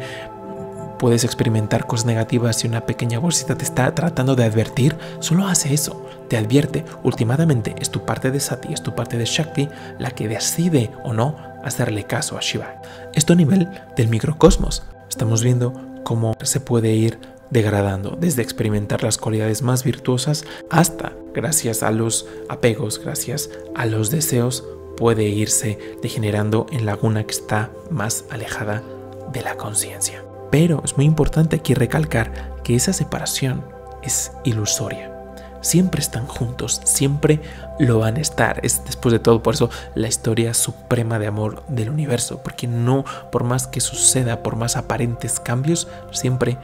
[SPEAKER 1] puedes experimentar cosas negativas y una pequeña bolsita te está tratando de advertir, solo hace eso, te advierte. Últimamente es tu parte de Sati, es tu parte de Shakti la que decide o no hacerle caso a Shiva. Esto a nivel del microcosmos. Estamos viendo cómo se puede ir degradando, desde experimentar las cualidades más virtuosas hasta, gracias a los apegos, gracias a los deseos, puede irse degenerando en laguna que está más alejada de la conciencia. Pero es muy importante aquí recalcar que esa separación es ilusoria. Siempre están juntos, siempre lo van a estar. Es después de todo por eso la historia suprema de amor del universo, porque no, por más que suceda, por más aparentes cambios, siempre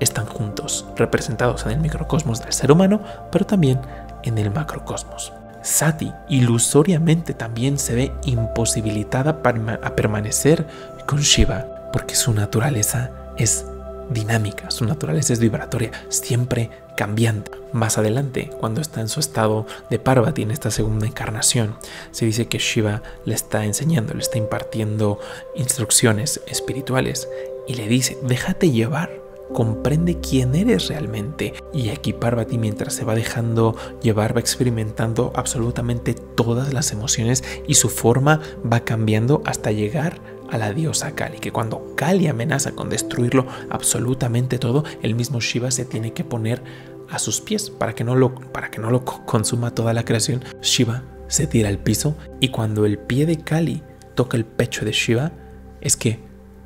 [SPEAKER 1] están juntos, representados en el microcosmos del ser humano, pero también en el macrocosmos. Sati ilusoriamente también se ve imposibilitada a permanecer con Shiva, porque su naturaleza es dinámica, su naturaleza es vibratoria, siempre cambiante. Más adelante, cuando está en su estado de Parvati en esta segunda encarnación, se dice que Shiva le está enseñando, le está impartiendo instrucciones espirituales y le dice, déjate llevar comprende quién eres realmente. Y aquí Parvati, mientras se va dejando llevar, va experimentando absolutamente todas las emociones y su forma va cambiando hasta llegar a la diosa Kali, que cuando Kali amenaza con destruirlo absolutamente todo, el mismo Shiva se tiene que poner a sus pies para que no lo, para que no lo consuma toda la creación. Shiva se tira al piso y cuando el pie de Kali toca el pecho de Shiva, es que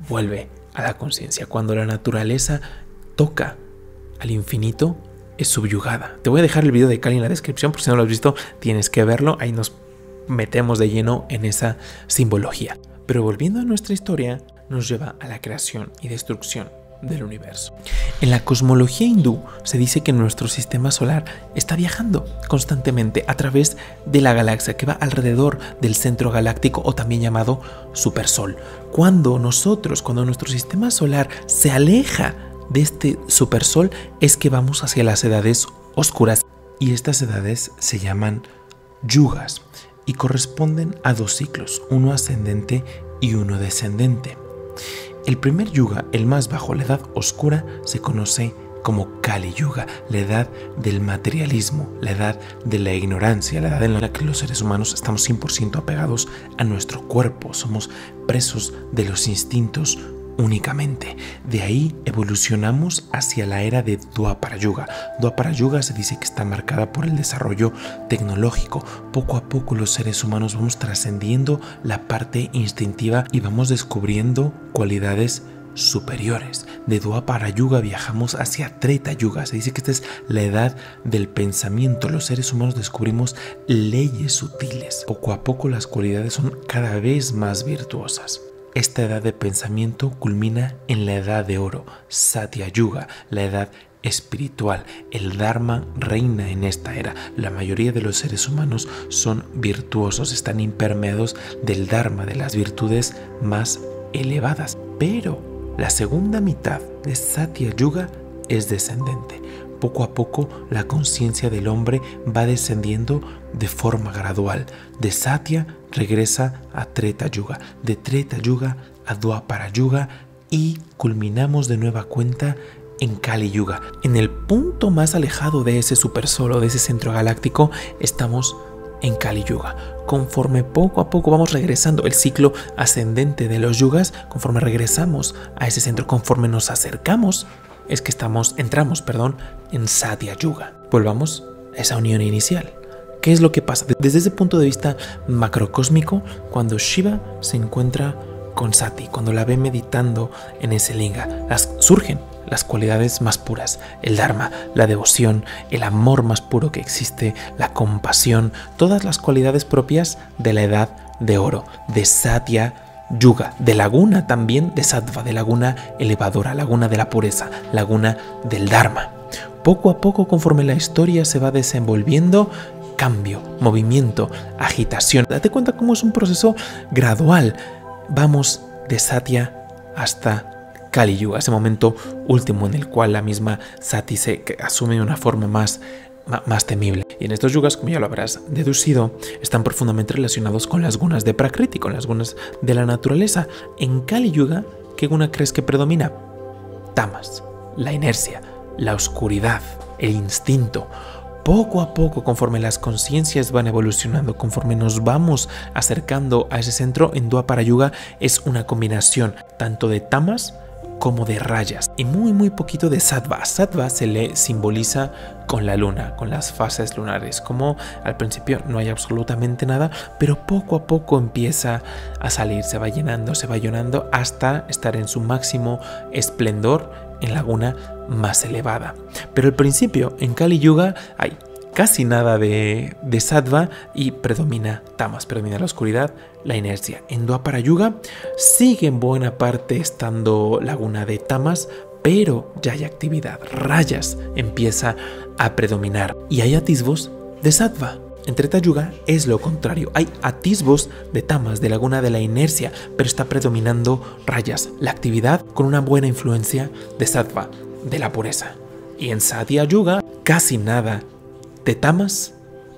[SPEAKER 1] vuelve a la conciencia. Cuando la naturaleza toca al infinito, es subyugada. Te voy a dejar el video de Kali en la descripción, por si no lo has visto, tienes que verlo. Ahí nos metemos de lleno en esa simbología. Pero volviendo a nuestra historia, nos lleva a la creación y destrucción del universo. En la cosmología hindú se dice que nuestro sistema solar está viajando constantemente a través de la galaxia que va alrededor del centro galáctico o también llamado supersol. Cuando nosotros, cuando nuestro sistema solar se aleja de este supersol es que vamos hacia las edades oscuras y estas edades se llaman yugas y corresponden a dos ciclos, uno ascendente y uno descendente. El primer yuga, el más bajo, la edad oscura, se conoce como Kali Yuga, la edad del materialismo, la edad de la ignorancia, la edad en la que los seres humanos estamos 100% apegados a nuestro cuerpo, somos presos de los instintos únicamente. De ahí evolucionamos hacia la era de Dwapara Yuga. Dwapara Yuga se dice que está marcada por el desarrollo tecnológico. Poco a poco los seres humanos vamos trascendiendo la parte instintiva y vamos descubriendo cualidades superiores. De Dwapara Yuga viajamos hacia Treta Yuga. Se dice que esta es la edad del pensamiento. Los seres humanos descubrimos leyes sutiles. Poco a poco las cualidades son cada vez más virtuosas. Esta edad de pensamiento culmina en la edad de oro, Satya Yuga, la edad espiritual. El Dharma reina en esta era. La mayoría de los seres humanos son virtuosos, están impermeados del Dharma, de las virtudes más elevadas. Pero la segunda mitad de Satya Yuga es descendente. Poco a poco la conciencia del hombre va descendiendo de forma gradual. De Satya regresa a Treta Yuga, de Treta Yuga a Dwapara Yuga y culminamos de nueva cuenta en Kali Yuga. En el punto más alejado de ese supersolo, de ese centro galáctico, estamos en Kali Yuga. Conforme poco a poco vamos regresando el ciclo ascendente de los yugas, conforme regresamos a ese centro, conforme nos acercamos, es que estamos, entramos, perdón, en Satya Yuga. Volvamos a esa unión inicial. ¿Qué es lo que pasa? Desde ese punto de vista macrocósmico, cuando Shiva se encuentra con Sati, cuando la ve meditando en ese linga, las, surgen las cualidades más puras, el Dharma, la devoción, el amor más puro que existe, la compasión, todas las cualidades propias de la edad de oro, de Satya Yuga, de laguna también de Sattva, de laguna elevadora, laguna de la pureza, laguna del Dharma. Poco a poco, conforme la historia se va desenvolviendo, cambio, movimiento, agitación. Date cuenta cómo es un proceso gradual. Vamos de Satya hasta Kali Yuga, ese momento último en el cual la misma Sati se asume una forma más, más temible. Y en estos yugas, como ya lo habrás deducido, están profundamente relacionados con las gunas de Prakriti, con las gunas de la naturaleza. En Kali Yuga, ¿qué guna crees que predomina? tamas, la inercia, la oscuridad, el instinto. Poco a poco, conforme las conciencias van evolucionando, conforme nos vamos acercando a ese centro, en Dua Yuga es una combinación tanto de tamas como de rayas y muy muy poquito de sattva. Sattva se le simboliza con la luna, con las fases lunares, como al principio no hay absolutamente nada, pero poco a poco empieza a salir, se va llenando, se va llenando hasta estar en su máximo esplendor en la laguna más elevada. Pero al principio en Kali Yuga hay casi nada de, de sattva y predomina tamas, predomina la oscuridad, la inercia. En Dwapara Yuga sigue en buena parte estando laguna de tamas, pero ya hay actividad, rayas empieza a predominar y hay atisbos de sattva. En Treta Yuga es lo contrario, hay atisbos de tamas, de laguna de la inercia, pero está predominando rayas, la actividad con una buena influencia de sattva, de la pureza. Y en Satya Yuga casi nada de tamas,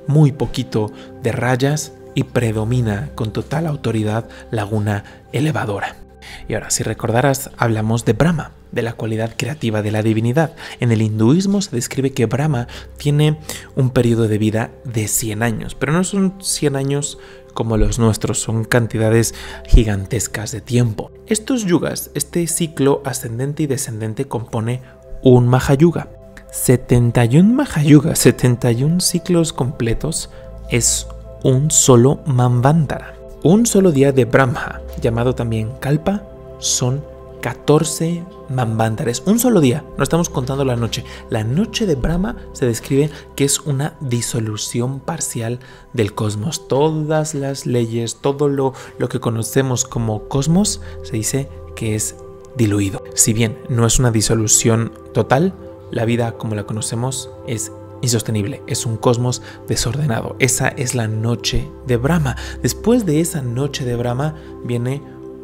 [SPEAKER 1] muy poquito de rayas y predomina con total autoridad laguna elevadora. Y ahora, si recordarás, hablamos de Brahma, de la cualidad creativa de la divinidad. En el hinduismo se describe que Brahma tiene un periodo de vida de 100 años, pero no son 100 años como los nuestros, son cantidades gigantescas de tiempo. Estos yugas, este ciclo ascendente y descendente compone un Mahayuga. 71 Mahayugas, 71 ciclos completos, es un solo Manvantara. Un solo día de Brahma, llamado también Kalpa, son 14 Manvantares. Un solo día, no estamos contando la noche. La noche de Brahma se describe que es una disolución parcial del cosmos. Todas las leyes, todo lo, lo que conocemos como cosmos, se dice que es diluido. Si bien no es una disolución total, la vida como la conocemos es insostenible, es un cosmos desordenado. Esa es la noche de Brahma. Después de esa noche de Brahma viene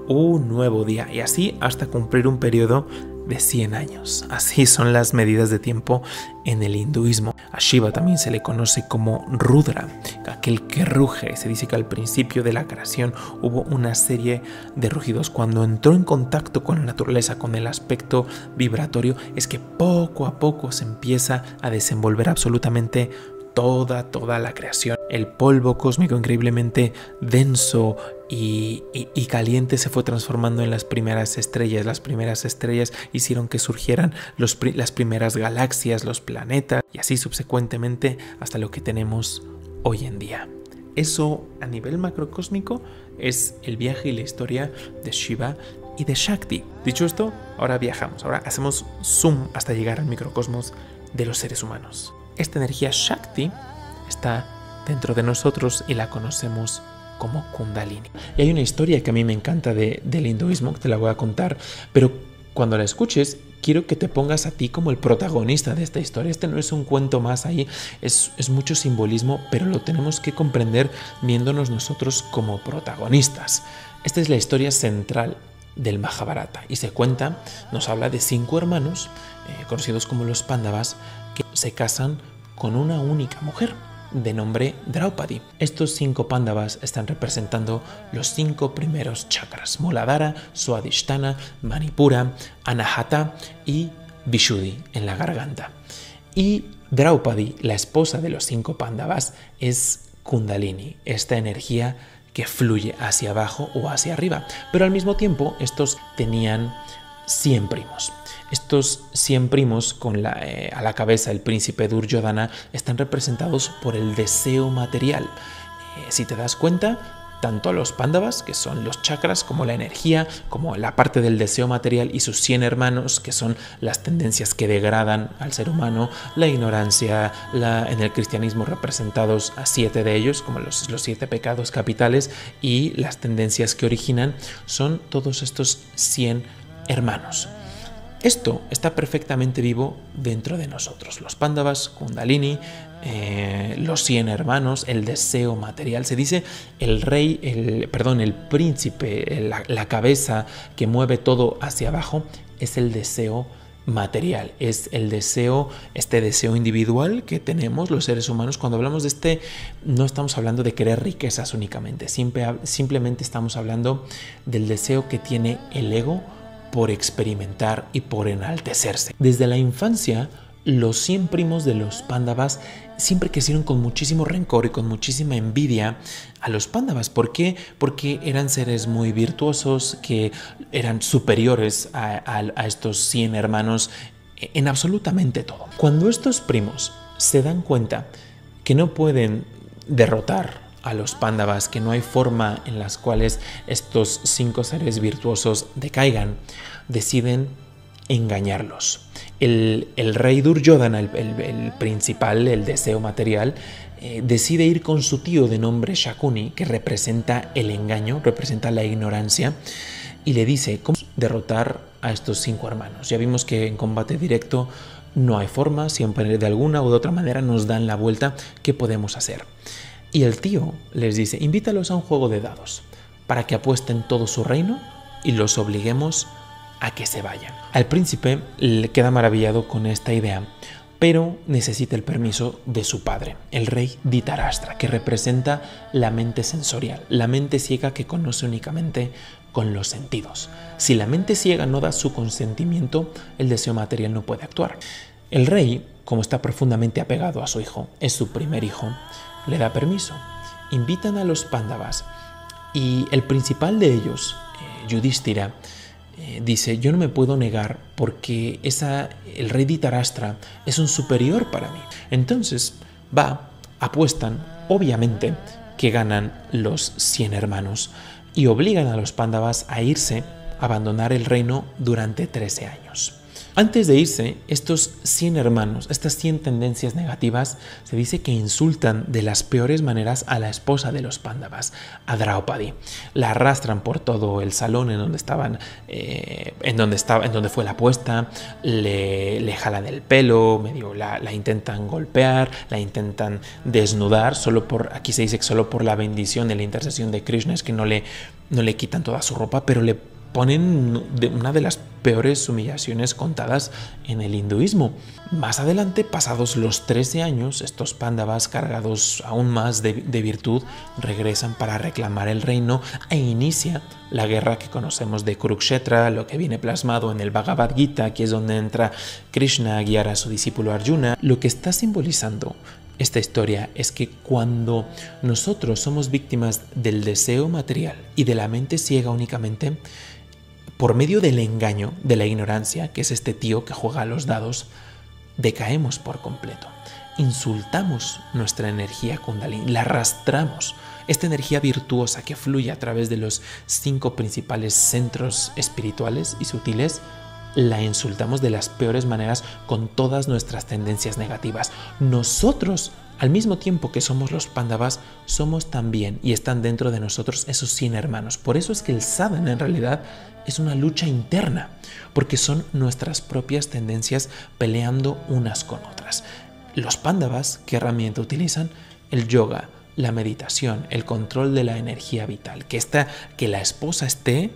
[SPEAKER 1] un nuevo día y así hasta cumplir un periodo de 100 años. Así son las medidas de tiempo en el hinduismo. A Shiva también se le conoce como Rudra, aquel que ruge. Se dice que al principio de la creación hubo una serie de rugidos. Cuando entró en contacto con la naturaleza, con el aspecto vibratorio, es que poco a poco se empieza a desenvolver absolutamente toda, toda la creación. El polvo cósmico increíblemente denso y, caliente se fue transformando en las primeras estrellas. Las primeras estrellas hicieron que surgieran las primeras galaxias, los planetas y así subsecuentemente hasta lo que tenemos hoy en día. Eso a nivel macrocósmico es el viaje y la historia de Shiva y de Shakti. Dicho esto, ahora viajamos, ahora hacemos zoom hasta llegar al microcosmos de los seres humanos. Esta energía Shakti está dentro de nosotros y la conocemos como Kundalini. Y hay una historia que a mí me encanta del hinduismo, que te la voy a contar, pero cuando la escuches, quiero que te pongas a ti como el protagonista de esta historia. Este no es un cuento más ahí, es, es mucho simbolismo, pero lo tenemos que comprender viéndonos nosotros como protagonistas. Esta es la historia central del Mahabharata y se cuenta, nos habla de cinco hermanos, eh, conocidos como los Pandavas, que se casan con una única mujer de nombre Draupadi. Estos cinco Pandavas están representando los cinco primeros chakras: Muladhara, Swadhisthana, Manipura, Anahata y Vishuddhi en la garganta. Y Draupadi, la esposa de los cinco Pandavas, es Kundalini, esta energía que fluye hacia abajo o hacia arriba. Pero al mismo tiempo, estos tenían 100 primos. Estos 100 primos, eh, a la cabeza el príncipe Duryodhana, están representados por el deseo material. Eh, si te das cuenta, tanto los pándavas, que son los chakras, como la energía, como la parte del deseo material y sus 100 hermanos, que son las tendencias que degradan al ser humano, la ignorancia, en el cristianismo representados a siete de ellos, como los, los siete pecados capitales, y las tendencias que originan, son todos estos 100 hermanos. Esto está perfectamente vivo dentro de nosotros. Los pándavas, Kundalini, eh, los cien hermanos, el deseo material. Se dice el rey, el, perdón, el príncipe, la, la cabeza que mueve todo hacia abajo es el deseo material, es el deseo, este deseo individual que tenemos los seres humanos. Cuando hablamos de este, no estamos hablando de querer riquezas únicamente, simplemente estamos hablando del deseo que tiene el ego por experimentar y por enaltecerse. Desde la infancia, los 100 primos de los pándavas siempre crecieron con muchísimo rencor y con muchísima envidia a los pándavas. ¿Por qué? Porque eran seres muy virtuosos, que eran superiores a, estos 100 hermanos en absolutamente todo. Cuando estos primos se dan cuenta que no pueden derrotar a los pándavas, que no hay forma en las cuales estos cinco seres virtuosos decaigan, deciden engañarlos. El, rey Duryodhana, el, principal, el deseo material, eh, decide ir con su tío de nombre Shakuni, que representa el engaño, representa la ignorancia, y le dice cómo derrotar a estos cinco hermanos. Ya vimos que en combate directo no hay forma, siempre de alguna u de otra manera nos dan la vuelta, ¿qué podemos hacer? Y el tío les dice, invítalos a un juego de dados, para que apuesten todo su reino y los obliguemos a que se vayan. Al príncipe le queda maravillado con esta idea, pero necesita el permiso de su padre, el rey Ditarastra, que representa la mente sensorial, la mente ciega que conoce únicamente con los sentidos. Si la mente ciega no da su consentimiento, el deseo material no puede actuar. El rey, como está profundamente apegado a su hijo, es su primer hijo, le da permiso. Invitan a los pándavas y el principal de ellos, eh, Yudhishthira, eh, dice, yo no me puedo negar porque esa, el rey Ditarastra es un superior para mí. Entonces va, apuestan, obviamente, que ganan los 100 hermanos y obligan a los pándavas a irse, a abandonar el reino durante 13 años. Antes de irse, estos 100 hermanos, estas 100 tendencias negativas, se dice que insultan de las peores maneras a la esposa de los pándavas, a Draupadi. La arrastran por todo el salón en donde estaban, eh, en, donde estaba, en donde fue la apuesta, le, le jalan el pelo, medio la, intentan golpear, la intentan desnudar, solo por, aquí se dice que solo por la bendición de la intercesión de Krishna es que no le, no le quitan toda su ropa, pero le ponen una de las peores humillaciones contadas en el hinduismo. Más adelante, pasados los 13 años, estos pándavas cargados aún más de, virtud regresan para reclamar el reino e inicia la guerra que conocemos de Kurukshetra, lo que viene plasmado en el Bhagavad Gita, aquí es donde entra Krishna a guiar a su discípulo Arjuna. Lo que está simbolizando esta historia es que cuando nosotros somos víctimas del deseo material y de la mente ciega únicamente, por medio del engaño, de la ignorancia, que es este tío que juega a los dados, decaemos por completo. Insultamos nuestra energía kundalini, la arrastramos. Esta energía virtuosa que fluye a través de los cinco principales centros espirituales y sutiles, la insultamos de las peores maneras con todas nuestras tendencias negativas. Nosotros al mismo tiempo que somos los pandavas, somos también y están dentro de nosotros esos 100 hermanos. Por eso es que el sadhana en realidad es una lucha interna, porque son nuestras propias tendencias peleando unas con otras. Los pándavas, ¿qué herramienta utilizan? El yoga, la meditación, el control de la energía vital, que, esta, que la esposa esté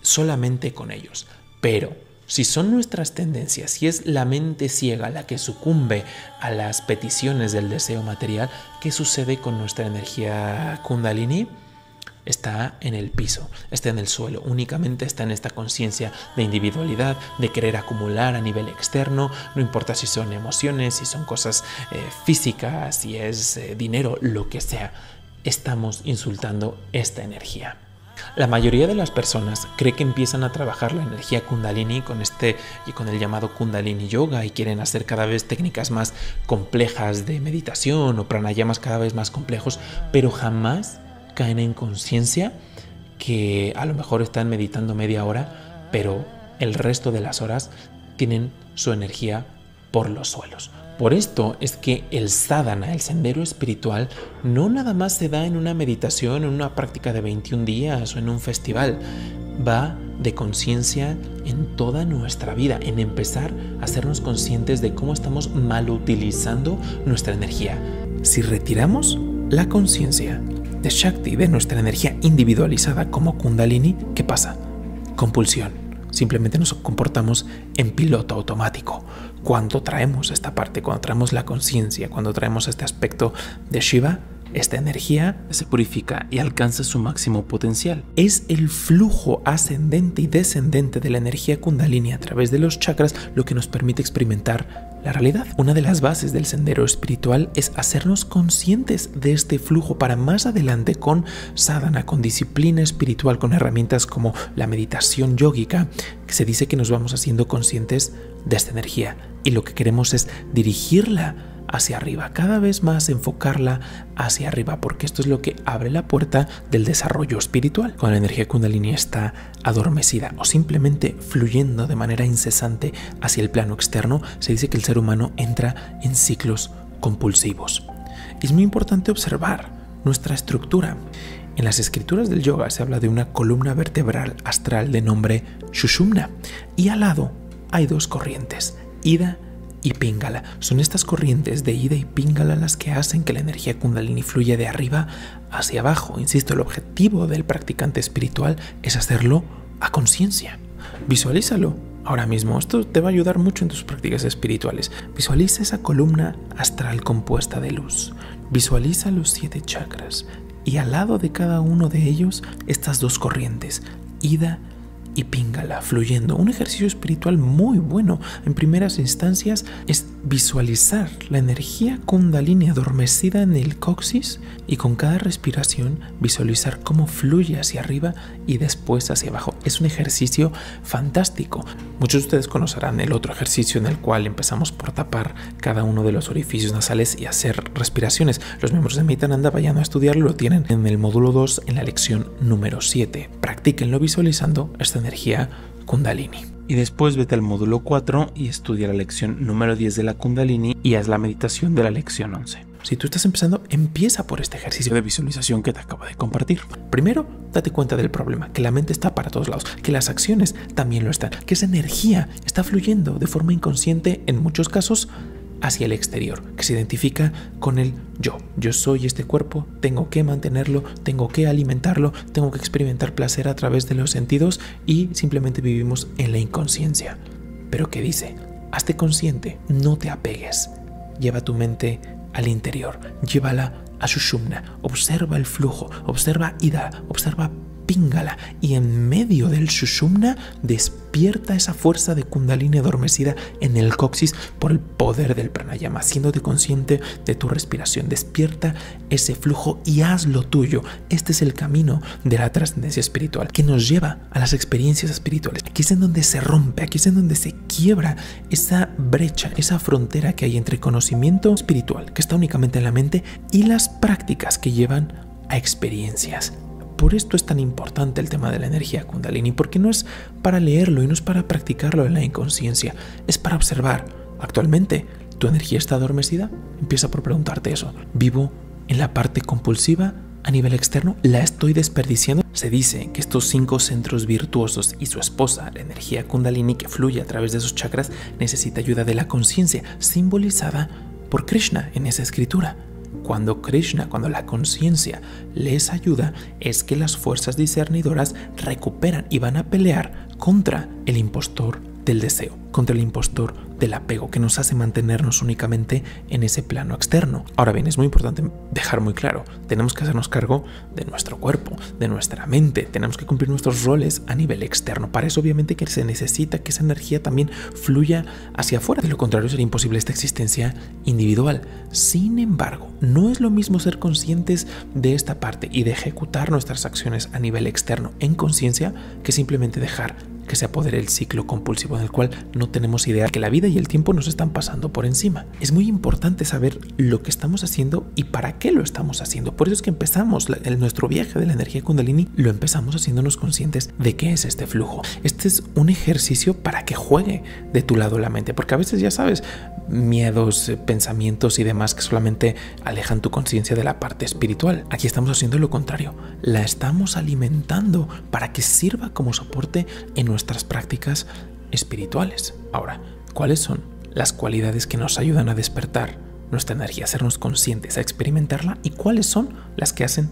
[SPEAKER 1] solamente con ellos. Pero si son nuestras tendencias, si es la mente ciega la que sucumbe a las peticiones del deseo material, ¿qué sucede con nuestra energía kundalini? Está en el piso, está en el suelo, únicamente está en esta conciencia de individualidad, de querer acumular a nivel externo, no importa si son emociones, si son cosas eh, físicas, si es eh, dinero, lo que sea, estamos insultando esta energía. La mayoría de las personas cree que empiezan a trabajar la energía kundalini con este y con el llamado kundalini yoga y quieren hacer cada vez técnicas más complejas de meditación o pranayamas cada vez más complejos, pero jamás caen en conciencia que a lo mejor están meditando media hora, pero el resto de las horas tienen su energía por los suelos. Por esto es que el sadhana, el sendero espiritual, no nada más se da en una meditación, en una práctica de 21 días o en un festival. Va de conciencia en toda nuestra vida, en empezar a hacernos conscientes de cómo estamos mal utilizando nuestra energía. Si retiramos la conciencia de Shakti, de nuestra energía individualizada como Kundalini, ¿qué pasa? Compulsión simplemente nos comportamos en piloto automático. Cuando traemos esta parte, cuando traemos la conciencia, cuando traemos este aspecto de Shiva, esta energía se purifica y alcanza su máximo potencial. Es el flujo ascendente y descendente de la energía kundalini a través de los chakras lo que nos permite experimentar la realidad. Una de las bases del sendero espiritual es hacernos conscientes de este flujo para más adelante con sadhana, con disciplina espiritual, con herramientas como la meditación yógica, que se dice que nos vamos haciendo conscientes de esta energía y lo que queremos es dirigirla hacia arriba, cada vez más enfocarla hacia arriba, porque esto es lo que abre la puerta del desarrollo espiritual. Cuando la energía kundalini está adormecida o simplemente fluyendo de manera incesante hacia el plano externo, se dice que el ser humano entra en ciclos compulsivos. es muy importante observar nuestra estructura. En las escrituras del yoga se habla de una columna vertebral astral de nombre Shushumna y al lado hay dos corrientes, Ida y Pingala. Son estas corrientes de ida y Pingala las que hacen que la energía kundalini fluya de arriba hacia abajo. Insisto, el objetivo del practicante espiritual es hacerlo a conciencia. Visualízalo ahora mismo. Esto te va a ayudar mucho en tus prácticas espirituales. Visualiza esa columna astral compuesta de luz. Visualiza los siete chakras y al lado de cada uno de ellos estas dos corrientes, ida y píngala fluyendo. Un ejercicio espiritual muy bueno en primeras instancias es visualizar la energía kundalini adormecida en el coxis y con cada respiración visualizar cómo fluye hacia arriba y después hacia abajo. Es un ejercicio fantástico. Muchos de ustedes conocerán el otro ejercicio en el cual empezamos por tapar cada uno de los orificios nasales y hacer respiraciones. Los miembros de Mitananda vayan a estudiarlo, lo tienen en el módulo 2 en la lección número 7. Practíquenlo visualizando esta energía kundalini. Y después vete al módulo 4 y estudia la lección número 10 de la kundalini y haz la meditación de la lección 11. Si tú estás empezando, empieza por este ejercicio de visualización que te acabo de compartir. Primero, date cuenta del problema, que la mente está para todos lados, que las acciones también lo están, que esa energía está fluyendo de forma inconsciente en muchos casos hacia el exterior, que se identifica con el yo. Yo soy este cuerpo, tengo que mantenerlo, tengo que alimentarlo, tengo que experimentar placer a través de los sentidos y simplemente vivimos en la inconsciencia. Pero ¿qué dice? Hazte consciente, no te apegues. Lleva tu mente al interior, llévala a Shushumna, observa el flujo, observa Ida, observa Y en medio del Shushumna despierta esa fuerza de Kundalini adormecida en el coxis por el poder del pranayama, haciéndote consciente de tu respiración. Despierta ese flujo y hazlo tuyo. Este es el camino de la trascendencia espiritual que nos lleva a las experiencias espirituales. Aquí es en donde se rompe, aquí es en donde se quiebra esa brecha, esa frontera que hay entre conocimiento espiritual, que está únicamente en la mente, y las prácticas que llevan a experiencias por esto es tan importante el tema de la energía kundalini, porque no es para leerlo y no es para practicarlo en la inconsciencia, es para observar. Actualmente, ¿tu energía está adormecida? Empieza por preguntarte eso. ¿Vivo en la parte compulsiva a nivel externo? ¿La estoy desperdiciando? Se dice que estos cinco centros virtuosos y su esposa, la energía kundalini que fluye a través de sus chakras, necesita ayuda de la conciencia, simbolizada por Krishna en esa escritura. Cuando Krishna, cuando la conciencia les ayuda, es que las fuerzas discernidoras recuperan y van a pelear contra el impostor del deseo, contra el impostor del apego que nos hace mantenernos únicamente en ese plano externo. Ahora bien, es muy importante dejar muy claro, tenemos que hacernos cargo de nuestro cuerpo, de nuestra mente, tenemos que cumplir nuestros roles a nivel externo. Para eso obviamente que se necesita que esa energía también fluya hacia afuera, de lo contrario sería imposible esta existencia individual. Sin embargo, no es lo mismo ser conscientes de esta parte y de ejecutar nuestras acciones a nivel externo en conciencia que simplemente dejar que se apodere el ciclo compulsivo en el cual no tenemos idea que la vida y el tiempo nos están pasando por encima. Es muy importante saber lo que estamos haciendo y para qué lo estamos haciendo. Por eso es que empezamos nuestro viaje de la energía kundalini, lo empezamos haciéndonos conscientes de qué es este flujo. Este es un ejercicio para que juegue de tu lado la mente, porque a veces ya sabes, miedos, eh, pensamientos y demás que solamente alejan tu conciencia de la parte espiritual. Aquí estamos haciendo lo contrario, la estamos alimentando para que sirva como soporte en nuestras prácticas espirituales. Ahora, ¿cuáles son las cualidades que nos ayudan a despertar nuestra energía, a hacernos conscientes, a experimentarla y cuáles son las que hacen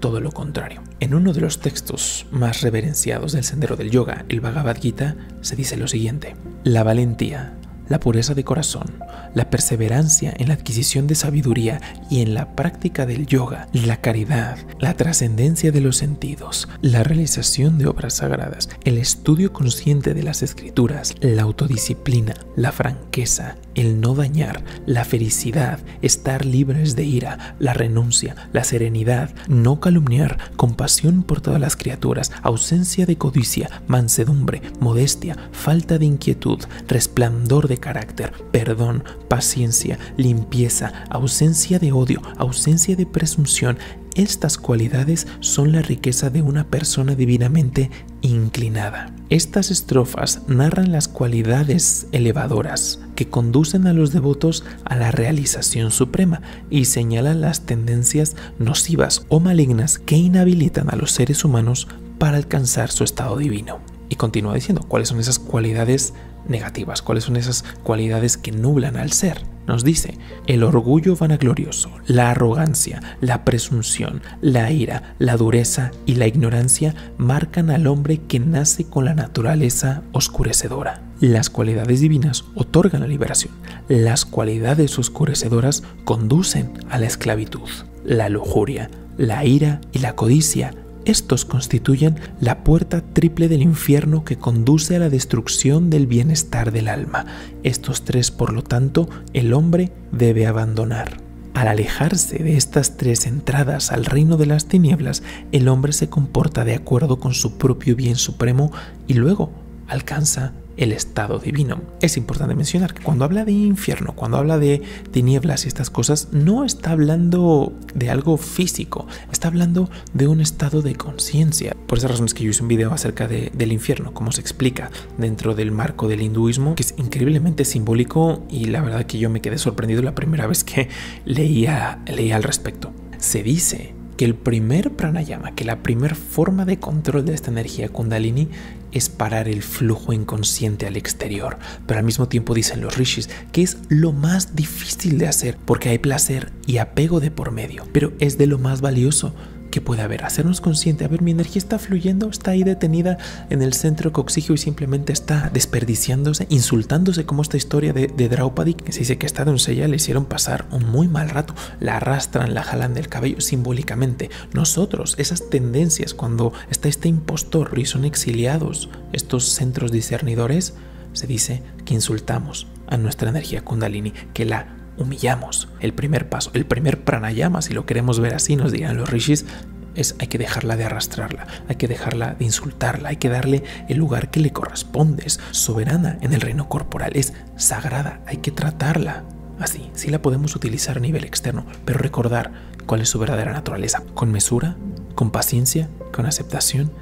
[SPEAKER 1] todo lo contrario. En uno de los textos más reverenciados del sendero del yoga, el Bhagavad Gita, se dice lo siguiente, la valentía la pureza de corazón, la perseverancia en la adquisición de sabiduría y en la práctica del yoga, la caridad, la trascendencia de los sentidos, la realización de obras sagradas, el estudio consciente de las escrituras, la autodisciplina, la franqueza, el no dañar, la felicidad, estar libres de ira, la renuncia, la serenidad, no calumniar, compasión por todas las criaturas, ausencia de codicia, mansedumbre, modestia, falta de inquietud, resplandor de carácter, perdón, paciencia, limpieza, ausencia de odio, ausencia de presunción, estas cualidades son la riqueza de una persona divinamente inclinada. Estas estrofas narran las cualidades elevadoras que conducen a los devotos a la realización suprema y señalan las tendencias nocivas o malignas que inhabilitan a los seres humanos para alcanzar su estado divino. Y continúa diciendo cuáles son esas cualidades negativas, cuáles son esas cualidades que nublan al ser. Nos dice, el orgullo vanaglorioso, la arrogancia, la presunción, la ira, la dureza y la ignorancia marcan al hombre que nace con la naturaleza oscurecedora. Las cualidades divinas otorgan la liberación. Las cualidades oscurecedoras conducen a la esclavitud. La lujuria, la ira y la codicia estos constituyen la puerta triple del infierno que conduce a la destrucción del bienestar del alma. Estos tres, por lo tanto, el hombre debe abandonar. Al alejarse de estas tres entradas al reino de las tinieblas, el hombre se comporta de acuerdo con su propio bien supremo y luego alcanza el estado divino. Es importante mencionar que cuando habla de infierno, cuando habla de tinieblas y estas cosas, no está hablando de algo físico, está hablando de un estado de conciencia. Por esa razón es que yo hice un video acerca del infierno, cómo se explica dentro del marco del hinduismo, que es increíblemente simbólico y la verdad que yo me quedé sorprendido la primera vez que leía, leía al respecto. Se dice que el primer pranayama, que la primera forma de control de esta energía kundalini es parar el flujo inconsciente al exterior, pero al mismo tiempo dicen los rishis que es lo más difícil de hacer porque hay placer y apego de por medio, pero es de lo más valioso puede haber, hacernos consciente, a ver, mi energía está fluyendo, está ahí detenida en el centro coxígeo y simplemente está desperdiciándose, insultándose como esta historia de, Draupadi, que se dice que esta doncella le hicieron pasar un muy mal rato, la arrastran, la jalan del cabello simbólicamente. Nosotros, esas tendencias, cuando está este impostor y son exiliados estos centros discernidores, se dice que insultamos a nuestra energía kundalini, que la humillamos. El primer paso, el primer pranayama, si lo queremos ver así, nos dirán los rishis, es hay que dejarla de arrastrarla, hay que dejarla de insultarla, hay que darle el lugar que le corresponde. Es soberana en el reino corporal, es sagrada, hay que tratarla así. Sí la podemos utilizar a nivel externo, pero recordar cuál es su verdadera naturaleza. Con mesura, con paciencia, con aceptación,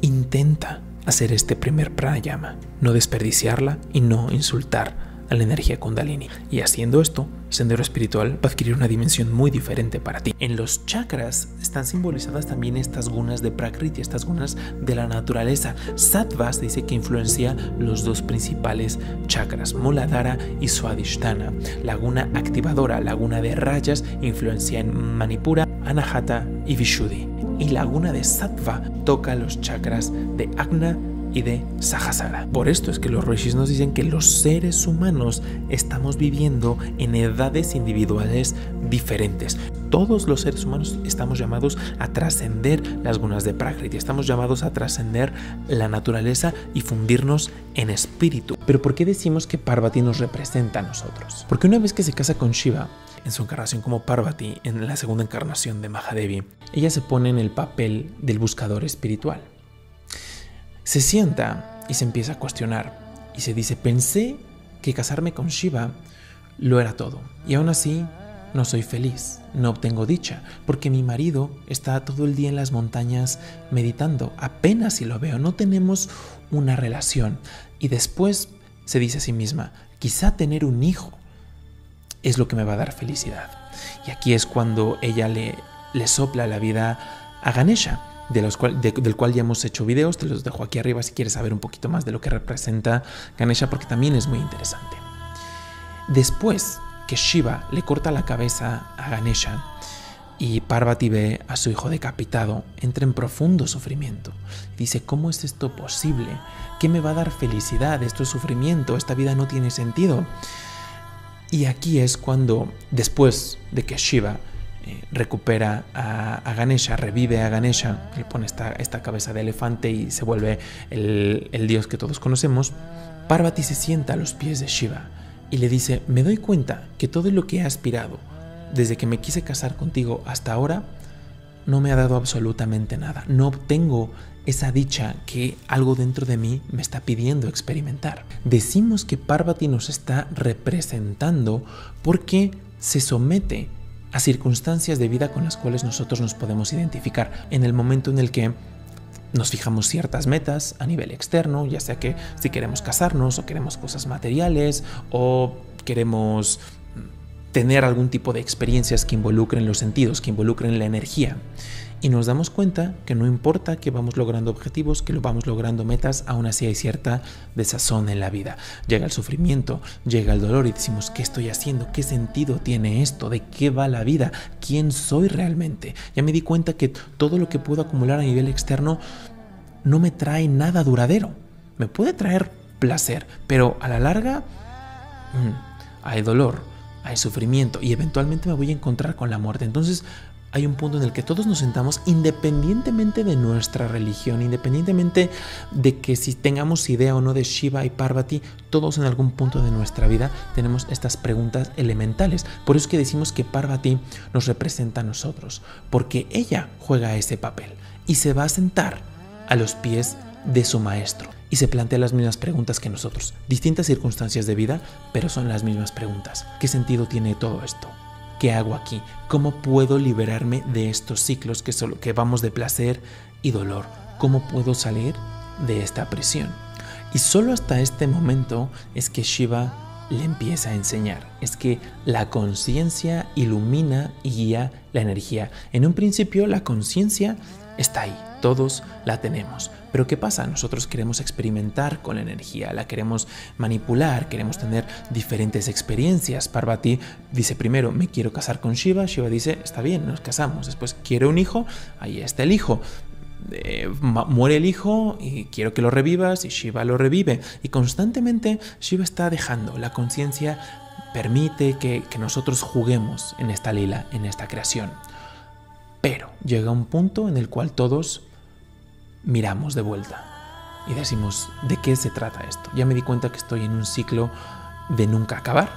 [SPEAKER 1] intenta hacer este primer pranayama, no desperdiciarla y no insultar a la energía kundalini. Y haciendo esto, Sendero Espiritual va a adquirir una dimensión muy diferente para ti. En los chakras están simbolizadas también estas gunas de Prakriti, estas gunas de la naturaleza. Sattva dice que influencia los dos principales chakras, Muladhara y Swadhisthana. La guna activadora, la guna de rayas, influencia en Manipura, Anahata y Vishuddhi. Y la guna de Sattva toca los chakras de Agna, y de Sahasara. Por esto es que los rishis nos dicen que los seres humanos estamos viviendo en edades individuales diferentes. Todos los seres humanos estamos llamados a trascender las gunas de Prakriti, estamos llamados a trascender la naturaleza y fundirnos en espíritu. Pero ¿por qué decimos que Parvati nos representa a nosotros? Porque una vez que se casa con Shiva, en su encarnación como Parvati, en la segunda encarnación de Mahadevi, ella se pone en el papel del buscador espiritual. Se sienta y se empieza a cuestionar y se dice, pensé que casarme con Shiva lo era todo y aún así no soy feliz, no obtengo dicha, porque mi marido está todo el día en las montañas meditando, apenas si lo veo, no tenemos una relación. Y después se dice a sí misma, quizá tener un hijo es lo que me va a dar felicidad. Y aquí es cuando ella le, le sopla la vida a Ganesha del cual ya hemos hecho videos, te los dejo aquí arriba si quieres saber un poquito más de lo que representa Ganesha porque también es muy interesante. Después que Shiva le corta la cabeza a Ganesha, y Parvati ve a su hijo decapitado, entra en profundo sufrimiento. Dice, ¿cómo es esto posible? ¿Qué me va a dar felicidad? Esto es sufrimiento, esta vida no tiene sentido. Y aquí es cuando, después de que Shiva eh, recupera a, Ganesha, revive a Ganesha, le pone esta, esta cabeza de elefante y se vuelve el, el dios que todos conocemos, Parvati se sienta a los pies de Shiva y le dice, me doy cuenta que todo lo que he aspirado, desde que me quise casar contigo hasta ahora, no me ha dado absolutamente nada. No obtengo esa dicha que algo dentro de mí me está pidiendo experimentar. Decimos que Parvati nos está representando porque se somete a circunstancias de vida con las cuales nosotros nos podemos identificar. En el momento en el que nos fijamos ciertas metas a nivel externo, ya sea que si queremos casarnos o queremos cosas materiales o queremos tener algún tipo de experiencias que involucren los sentidos, que involucren la energía. Y nos damos cuenta que no importa que vamos logrando objetivos, que lo vamos logrando metas, aún así hay cierta desazón en la vida. Llega el sufrimiento, llega el dolor y decimos, ¿qué estoy haciendo? ¿Qué sentido tiene esto? ¿De qué va la vida? ¿Quién soy realmente? Ya me di cuenta que todo lo que puedo acumular a nivel externo no me trae nada duradero. Me puede traer placer, pero a la larga mm, hay dolor, hay sufrimiento y eventualmente me voy a encontrar con la muerte. Entonces hay un punto en el que todos nos sentamos independientemente de nuestra religión, independientemente de que si tengamos idea o no de Shiva y Parvati, todos en algún punto de nuestra vida tenemos estas preguntas elementales. Por eso es que decimos que Parvati nos representa a nosotros, porque ella juega ese papel y se va a sentar a los pies de su maestro y se plantea las mismas preguntas que nosotros. Distintas circunstancias de vida, pero son las mismas preguntas. ¿Qué sentido tiene todo esto? ¿Qué hago aquí? ¿Cómo puedo liberarme de estos ciclos que, solo, que vamos de placer y dolor? ¿Cómo puedo salir de esta prisión? Y solo hasta este momento es que Shiva le empieza a enseñar. Es que la conciencia ilumina y guía la energía. En un principio la conciencia está ahí, todos la tenemos. Pero ¿qué pasa? Nosotros queremos experimentar con la energía, la queremos manipular, queremos tener diferentes experiencias. Parvati dice primero, me quiero casar con Shiva, Shiva dice, está bien, nos casamos. Después, quiero un hijo, ahí está el hijo. Eh, muere el hijo y quiero que lo revivas y Shiva lo revive. Y constantemente Shiva está dejando, la conciencia permite que, que nosotros juguemos en esta lila, en esta creación. Pero llega un punto en el cual todos miramos de vuelta y decimos, ¿de qué se trata esto? Ya me di cuenta que estoy en un ciclo de nunca acabar.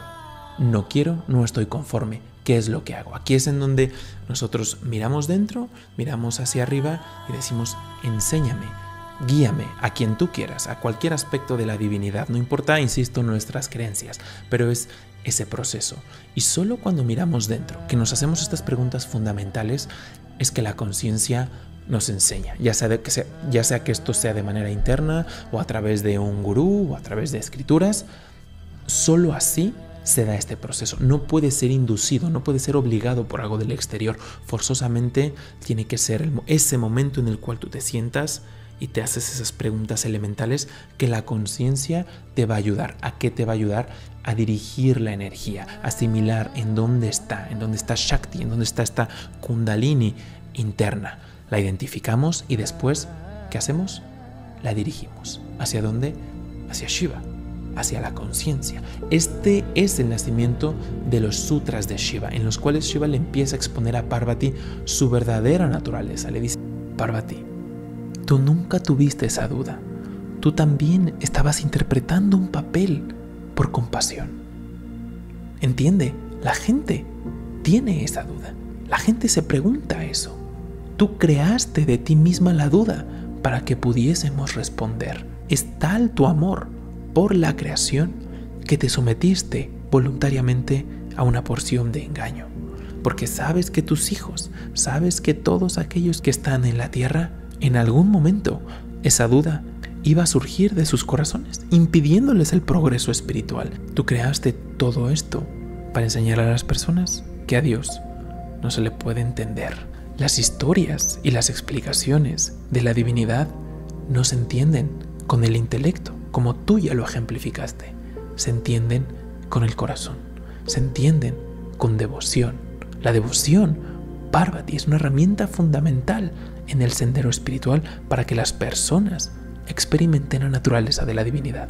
[SPEAKER 1] No quiero, no estoy conforme. ¿Qué es lo que hago? Aquí es en donde nosotros miramos dentro, miramos hacia arriba y decimos, enséñame, guíame a quien tú quieras, a cualquier aspecto de la divinidad. No importa, insisto, nuestras creencias, pero es ese proceso. Y solo cuando miramos dentro, que nos hacemos estas preguntas fundamentales, es que la conciencia nos enseña, ya sea, que ya sea que esto sea de manera interna o a través de un gurú o a través de escrituras, solo así se da este proceso. No puede ser inducido, no puede ser obligado por algo del exterior. Forzosamente tiene que ser ese momento en el cual tú te sientas y te haces esas preguntas elementales que la conciencia te va a ayudar. ¿A qué te va a ayudar? A dirigir la energía, asimilar en dónde está, en dónde está Shakti, en dónde está esta kundalini interna la identificamos y después, ¿qué hacemos? La dirigimos. ¿Hacia dónde? Hacia Shiva, hacia la conciencia. Este es el nacimiento de los sutras de Shiva, en los cuales Shiva le empieza a exponer a Parvati su verdadera naturaleza. Le dice, Parvati, tú nunca tuviste esa duda. Tú también estabas interpretando un papel por compasión. Entiende, la gente tiene esa duda. La gente se pregunta eso. Tú creaste de ti misma la duda para que pudiésemos responder. Es tal tu amor por la creación que te sometiste voluntariamente a una porción de engaño. Porque sabes que tus hijos, sabes que todos aquellos que están en la tierra, en algún momento esa duda iba a surgir de sus corazones, impidiéndoles el progreso espiritual. Tú creaste todo esto para enseñar a las personas que a Dios no se le puede entender las historias y las explicaciones de la divinidad no se entienden con el intelecto, como tú ya lo ejemplificaste. Se entienden con el corazón, se entienden con devoción. La devoción Parvati es una herramienta fundamental en el sendero espiritual para que las personas experimenten la naturaleza de la divinidad.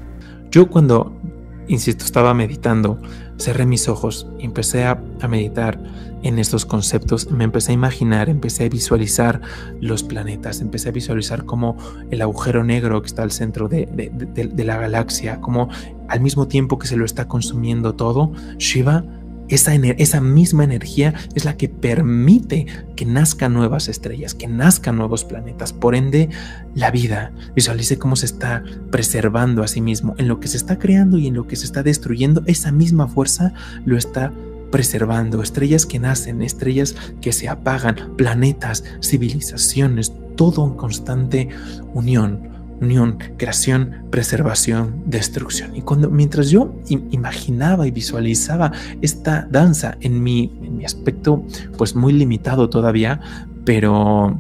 [SPEAKER 1] Yo cuando, insisto, estaba meditando, cerré mis ojos y empecé a, meditar en estos conceptos, me empecé a imaginar, empecé a visualizar los planetas, empecé a visualizar como el agujero negro que está al centro de, de la galaxia, como al mismo tiempo que se lo está consumiendo todo, Shiva esa, misma energía es la que permite que nazcan nuevas estrellas, que nazcan nuevos planetas. Por ende, la vida visualice cómo se está preservando a sí mismo. En lo que se está creando y en lo que se está destruyendo, esa misma fuerza lo está preservando. Estrellas que nacen, estrellas que se apagan, planetas, civilizaciones, todo en constante unión unión, creación, preservación, destrucción. Y cuando mientras yo imaginaba y visualizaba esta danza en mi, en mi aspecto, pues muy limitado todavía, pero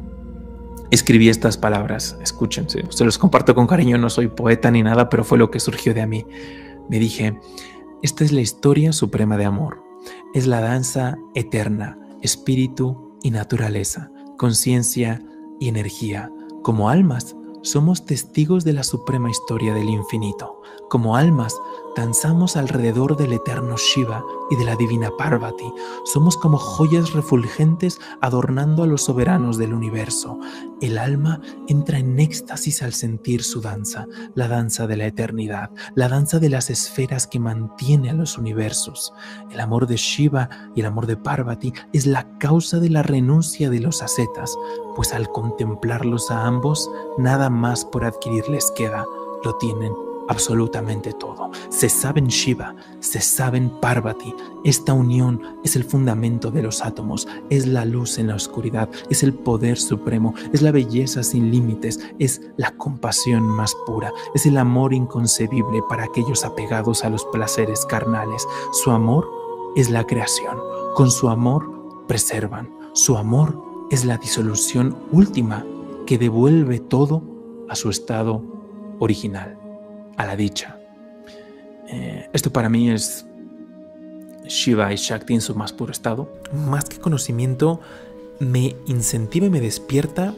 [SPEAKER 1] escribí estas palabras, escúchense, se los comparto con cariño, no soy poeta ni nada, pero fue lo que surgió de mí. Me dije, esta es la historia suprema de amor, es la danza eterna, espíritu y naturaleza, conciencia y energía, como almas somos testigos de la suprema historia del infinito. Como almas, danzamos alrededor del eterno Shiva y de la divina Parvati. Somos como joyas refulgentes adornando a los soberanos del universo. El alma entra en éxtasis al sentir su danza, la danza de la eternidad, la danza de las esferas que mantiene a los universos. El amor de Shiva y el amor de Parvati es la causa de la renuncia de los ascetas, pues al contemplarlos a ambos, nada más por adquirir les queda, lo tienen absolutamente todo. Se saben Shiva, se saben Parvati. Esta unión es el fundamento de los átomos, es la luz en la oscuridad, es el poder supremo, es la belleza sin límites, es la compasión más pura, es el amor inconcebible para aquellos apegados a los placeres carnales. Su amor es la creación. Con su amor preservan. Su amor es la disolución última que devuelve todo a su estado original a la dicha. Eh, esto para mí es Shiva y Shakti en su más puro estado. Más que conocimiento, me incentiva y me despierta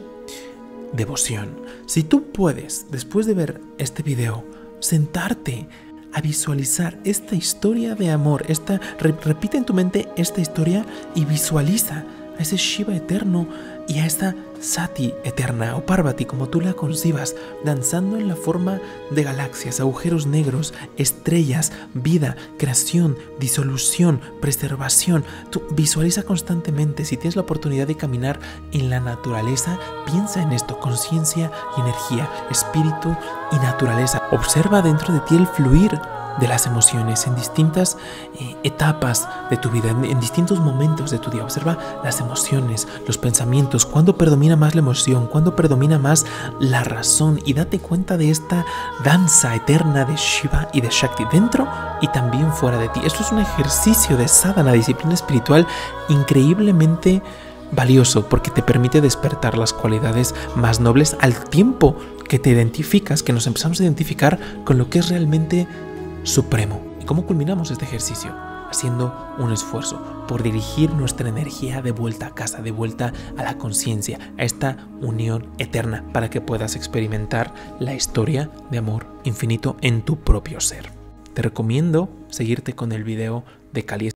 [SPEAKER 1] devoción. Si tú puedes, después de ver este video, sentarte a visualizar esta historia de amor, esta, repite en tu mente esta historia y visualiza a ese Shiva eterno y a esta Sati eterna o Parvati como tú la concibas, danzando en la forma de galaxias, agujeros negros, estrellas, vida, creación, disolución, preservación. Tú visualiza constantemente, si tienes la oportunidad de caminar en la naturaleza, piensa en esto, conciencia y energía, espíritu y naturaleza. Observa dentro de ti el fluir de las emociones en distintas eh, etapas de tu vida, en, distintos momentos de tu día. Observa las emociones, los pensamientos, cuándo predomina más la emoción, cuándo predomina más la razón y date cuenta de esta danza eterna de Shiva y de Shakti dentro y también fuera de ti. Esto es un ejercicio de sadhana, disciplina espiritual increíblemente valioso porque te permite despertar las cualidades más nobles al tiempo que te identificas, que nos empezamos a identificar con lo que es realmente supremo. ¿Y cómo culminamos este ejercicio? Haciendo un esfuerzo por dirigir nuestra energía de vuelta a casa, de vuelta a la conciencia, a esta unión eterna, para que puedas experimentar la historia de amor infinito en tu propio ser. Te recomiendo seguirte con el video de Cali